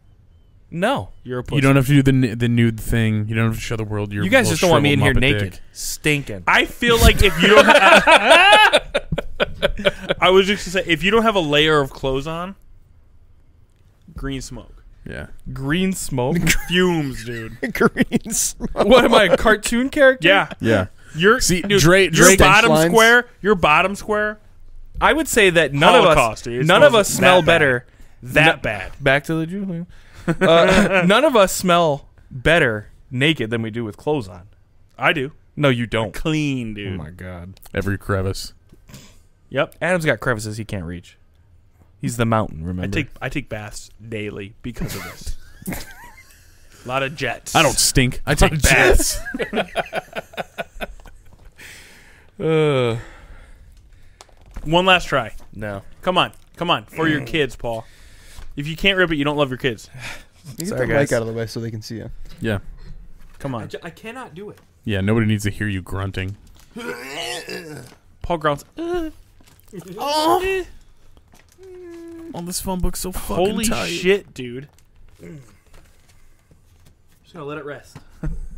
No, You're a pussy. You don't have to do the the nude thing. You don't have to show the world your. you guys just don't want me in here naked, dick. stinking. I feel like if you don't. Have, I was just gonna say if you don't have a layer of clothes on, green smoke, Yeah. Green smoke. fumes, dude. Green smoke. what am I, a cartoon character? Yeah, Yeah. you're See, dude, Dre- your bottom lines. square. Your bottom square. I would say that none Holocaust, of dude. us, It none of smells us smell that bad. better. That No- bad. Back to the Julian. Uh, none of us smell better naked than we do with clothes on. I do. No, you don't. Clean, dude. Oh my god. Every crevice. Yep. Adam's got crevices he can't reach. He's the mountain. Remember? I take I take baths daily because of this. A lot of jets. I don't stink. I take baths. Uh, One last try. no. Come on, come on, for your kids, Paul. If you can't rip it, you don't love your kids. You get Sorry, the guys. mic out of the way so they can see you. yeah. Come on, I cannot do it. Yeah. Nobody needs to hear you grunting. Paul Grounds. Oh. oh, this phone book's so fucking Holy tight. shit, dude! Just gonna let it rest.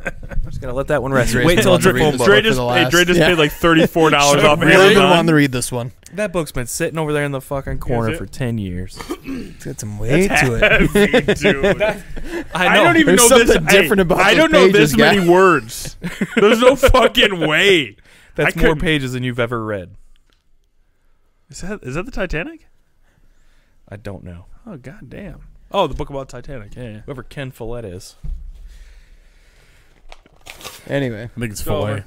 I'm just gonna let that one rest. Dre's Wait been till wanting to Dre, read this Dre just, hey, Dre just Yeah. paid like thirty four dollars off Really been wanting to read this one. that book's been sitting over there in the fucking corner for ten years. It's got some weight to it. Heavy, dude. I I don't even There's know this. something different hey, about I don't know this pages, guy. many words. There's no fucking way. That's I more couldn't- pages than you've ever read. Is that is that the Titanic? I don't know. Oh goddamn. Oh, the book about Titanic. Yeah. yeah. Whoever Ken Follett is. Anyway, I think it's Go fillet. over.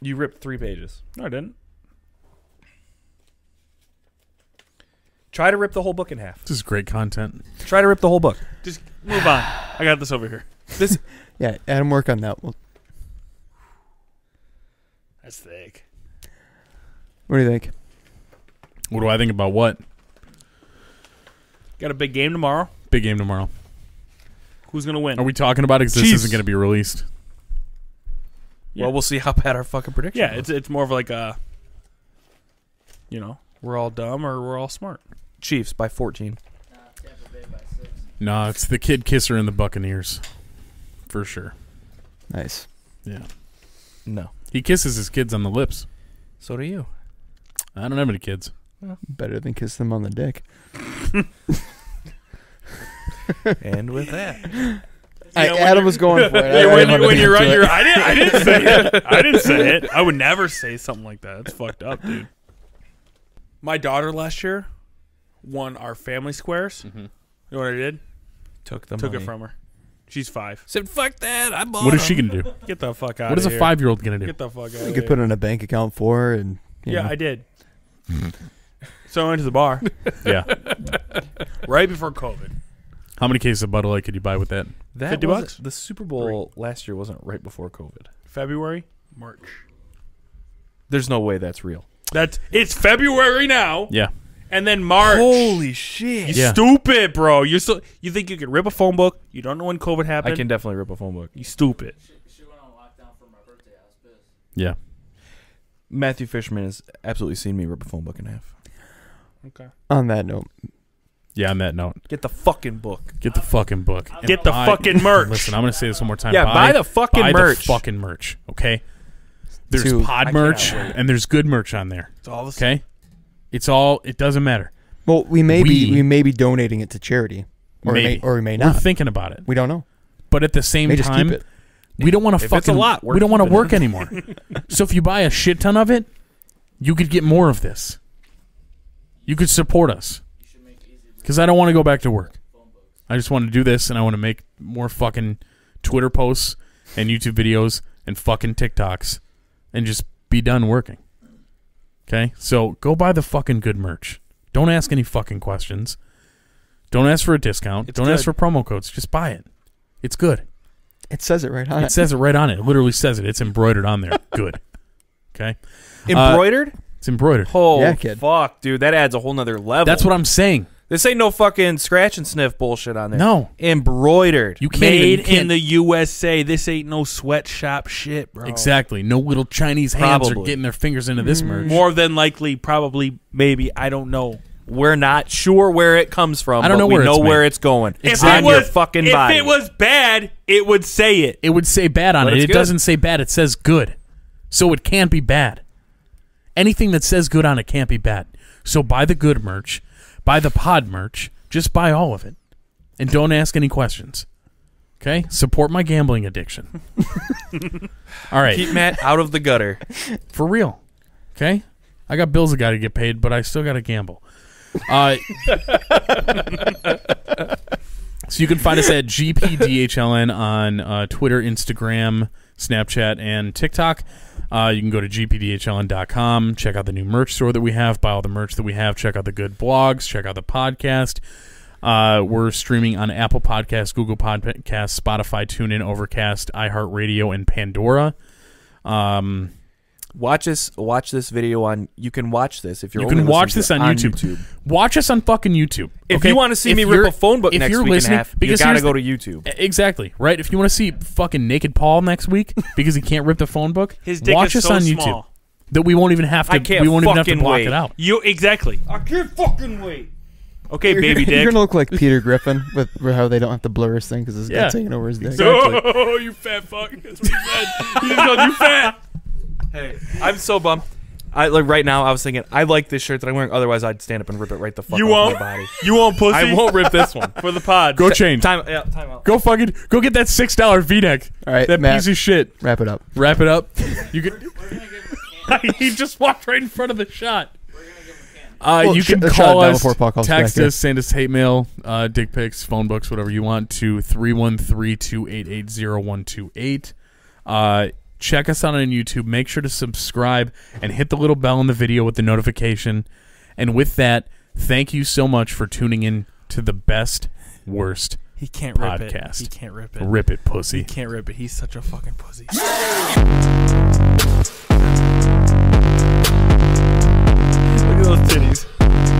You ripped three pages. No, I didn't. Try to rip the whole book in half. This is great content. Try to rip the whole book. Just move on. I got this over here. This yeah, Adam, work on that. Well, That's thick. what do you think? What do I think about what? Got a big game tomorrow. Big game tomorrow. Who's gonna win? Are we talking about it? 'Cause this Chiefs. isn't going to be released. Yeah. Well, we'll see how bad our fucking prediction. yeah, was. it's it's more of like a. You know, we're all dumb or we're all smart. Chiefs by 14. Nah, Tampa Bay by six. No, it's the kid kisser and the Buccaneers. For sure. Nice. Yeah. No. He kisses his kids on the lips. So do you. I don't have any kids. Better than kiss them on the dick. and with that, I, know, Adam was going for it. I- Hey, I when, you, when to you're get right, to you're. I didn't. I didn't say it. I didn't say it. I would never say something like that. It's fucked up, dude. My daughter last year won our family squares. Mm-hmm. You know what I did? took the Took money. it from her. She's five. Said fuck that. I bought. What is she going to do? Get the fuck out. What is a here. five year old going to do? Get the fuck out. You of could here. put it in a bank account for her and you Yeah, know. I did. so I went to the bar Yeah. right before COVID. How many cases of Bud Light could you buy with that? That 50 wasn't- bucks? The Super Bowl last year wasn't right before COVID. February, March. There's no way that's real. That's it's February now, Yeah. and then March. Holy shit! You Yeah. stupid, bro. You're so you think you can rip a phone book? You don't know when COVID happened. I can definitely rip a phone book. You stupid. She, she went on lockdown for my birthday. I was pissed. Yeah. Matthew Fishman has absolutely seen me rip a phone book in half. Okay. On that note, Yeah, on that note, Get the fucking book. get the fucking book. And Get the buy- fucking merch. Listen, I'm going to say this one more time. Yeah, buy the fucking buy merch. The fucking merch, okay? There's Dude, pod merch and there's good merch on there. It's all the same. Okay? It's all it doesn't matter. well, we may be We- we may be donating it to charity, or we Maybe. may, or we may We're not. thinking about it. we don't know. But at the same May just time, keep it. we don't want to If it's a lot, we're we don't want to keeping work anymore. so if you buy a shit ton of it, you could get more of this. You could support us. You should make easy Because I don't want to go back to work. I just want to do this, and I want to make more fucking Twitter posts and YouTube videos and fucking TikToks, and just be done working. Okay, so go buy the fucking good merch. Don't ask any fucking questions. Don't ask for a discount. It's Don't ask for promo codes. Just buy it. It's good. It says it right on It it. says it right on it. It literally says it. It's embroidered on there. Good. Okay, uh, Embroidered? it's embroidered. oh, Yeah, kid. fuck, dude. That adds a whole nother level. That's what I'm saying. This ain't no fucking scratch and sniff bullshit on there. No, Embroidered. you can't. even, you Made can't in the USA. This ain't no sweatshop shit, bro. exactly. No little Chinese hands are Probably. getting their fingers into this merch. Mm. More than likely, probably, maybe. I don't know. We're not sure where it comes from. I don't but know we where know it's made. where it's going. If on it was your fucking if body. it was bad, it would say it. it would say bad on But it. it's It good. doesn't say bad. It says good. So it can't be bad. Anything that says good on it can't be bad. So buy the good merch, buy the pod merch, just buy all of it. And don't ask any questions. Okay? Support my gambling addiction. all right. keep Matt out of the gutter. For real. Okay? I got bills that got to get paid, but I still got to gamble. Uh, so you can find us at GPDHLN on uh, Twitter, Instagram, Snapchat, and TikTok. Uh, you can go to gpdhln.com, check out the new merch store that we have, buy all the merch that we have, check out the good blogs, check out the podcast. Uh, we're streaming on Apple Podcasts, Google Podcasts, Spotify, TuneIn, Overcast, iHeartRadio, and Pandora. Um, Watch this. Watch this video on. You can watch this if you're. You only can watch listening this to on it YouTube. Watch us on fucking YouTube. If okay? you want to see If me rip a phone book if next you're week listening, and a half, you gotta go to YouTube. Exactly right. If you want to see fucking naked Paul next week because he can't rip the phone book, His dick watch is us so on YouTube. small. That we won't even have to. I can't we won't even have to fucking block wait. it out. You exactly. I can't fucking wait. Okay, You're, baby you're gonna look like Peter Griffin with with how they don't have to blur his thing because his Yeah. guy's taking over his dick. Exactly. Oh, you fat fuck. That's what he said. He just called you fat. Hey, I'm so bummed. I like right now. I was thinking I like this shirt that I'm wearing. Otherwise, I'd stand up and rip it right the fuck You off won't. my body. You won't pussy. I won't rip this one. for the pod. Go change. Time. Yeah. Time out. Go fucking go get that six dollar V neck. All right, That Matt, piece of shit. wrap it up. Wrap it up. You could. We're gonna give him a can. he just walked right in front of the shot. We're gonna give him a can. Uh, Well, you can shut call us, before text us, send us hate mail, uh, dick pics, phone books, whatever you want to 313-288-0128. Uh, Check us out on YouTube. Make sure to subscribe and hit the little bell in the video with the notification. And with that, thank you so much for tuning in to the best, worst he can't podcast. Rip it. He can't rip it. Rip it, pussy. He can't rip it. He's such a fucking pussy. Look at those titties.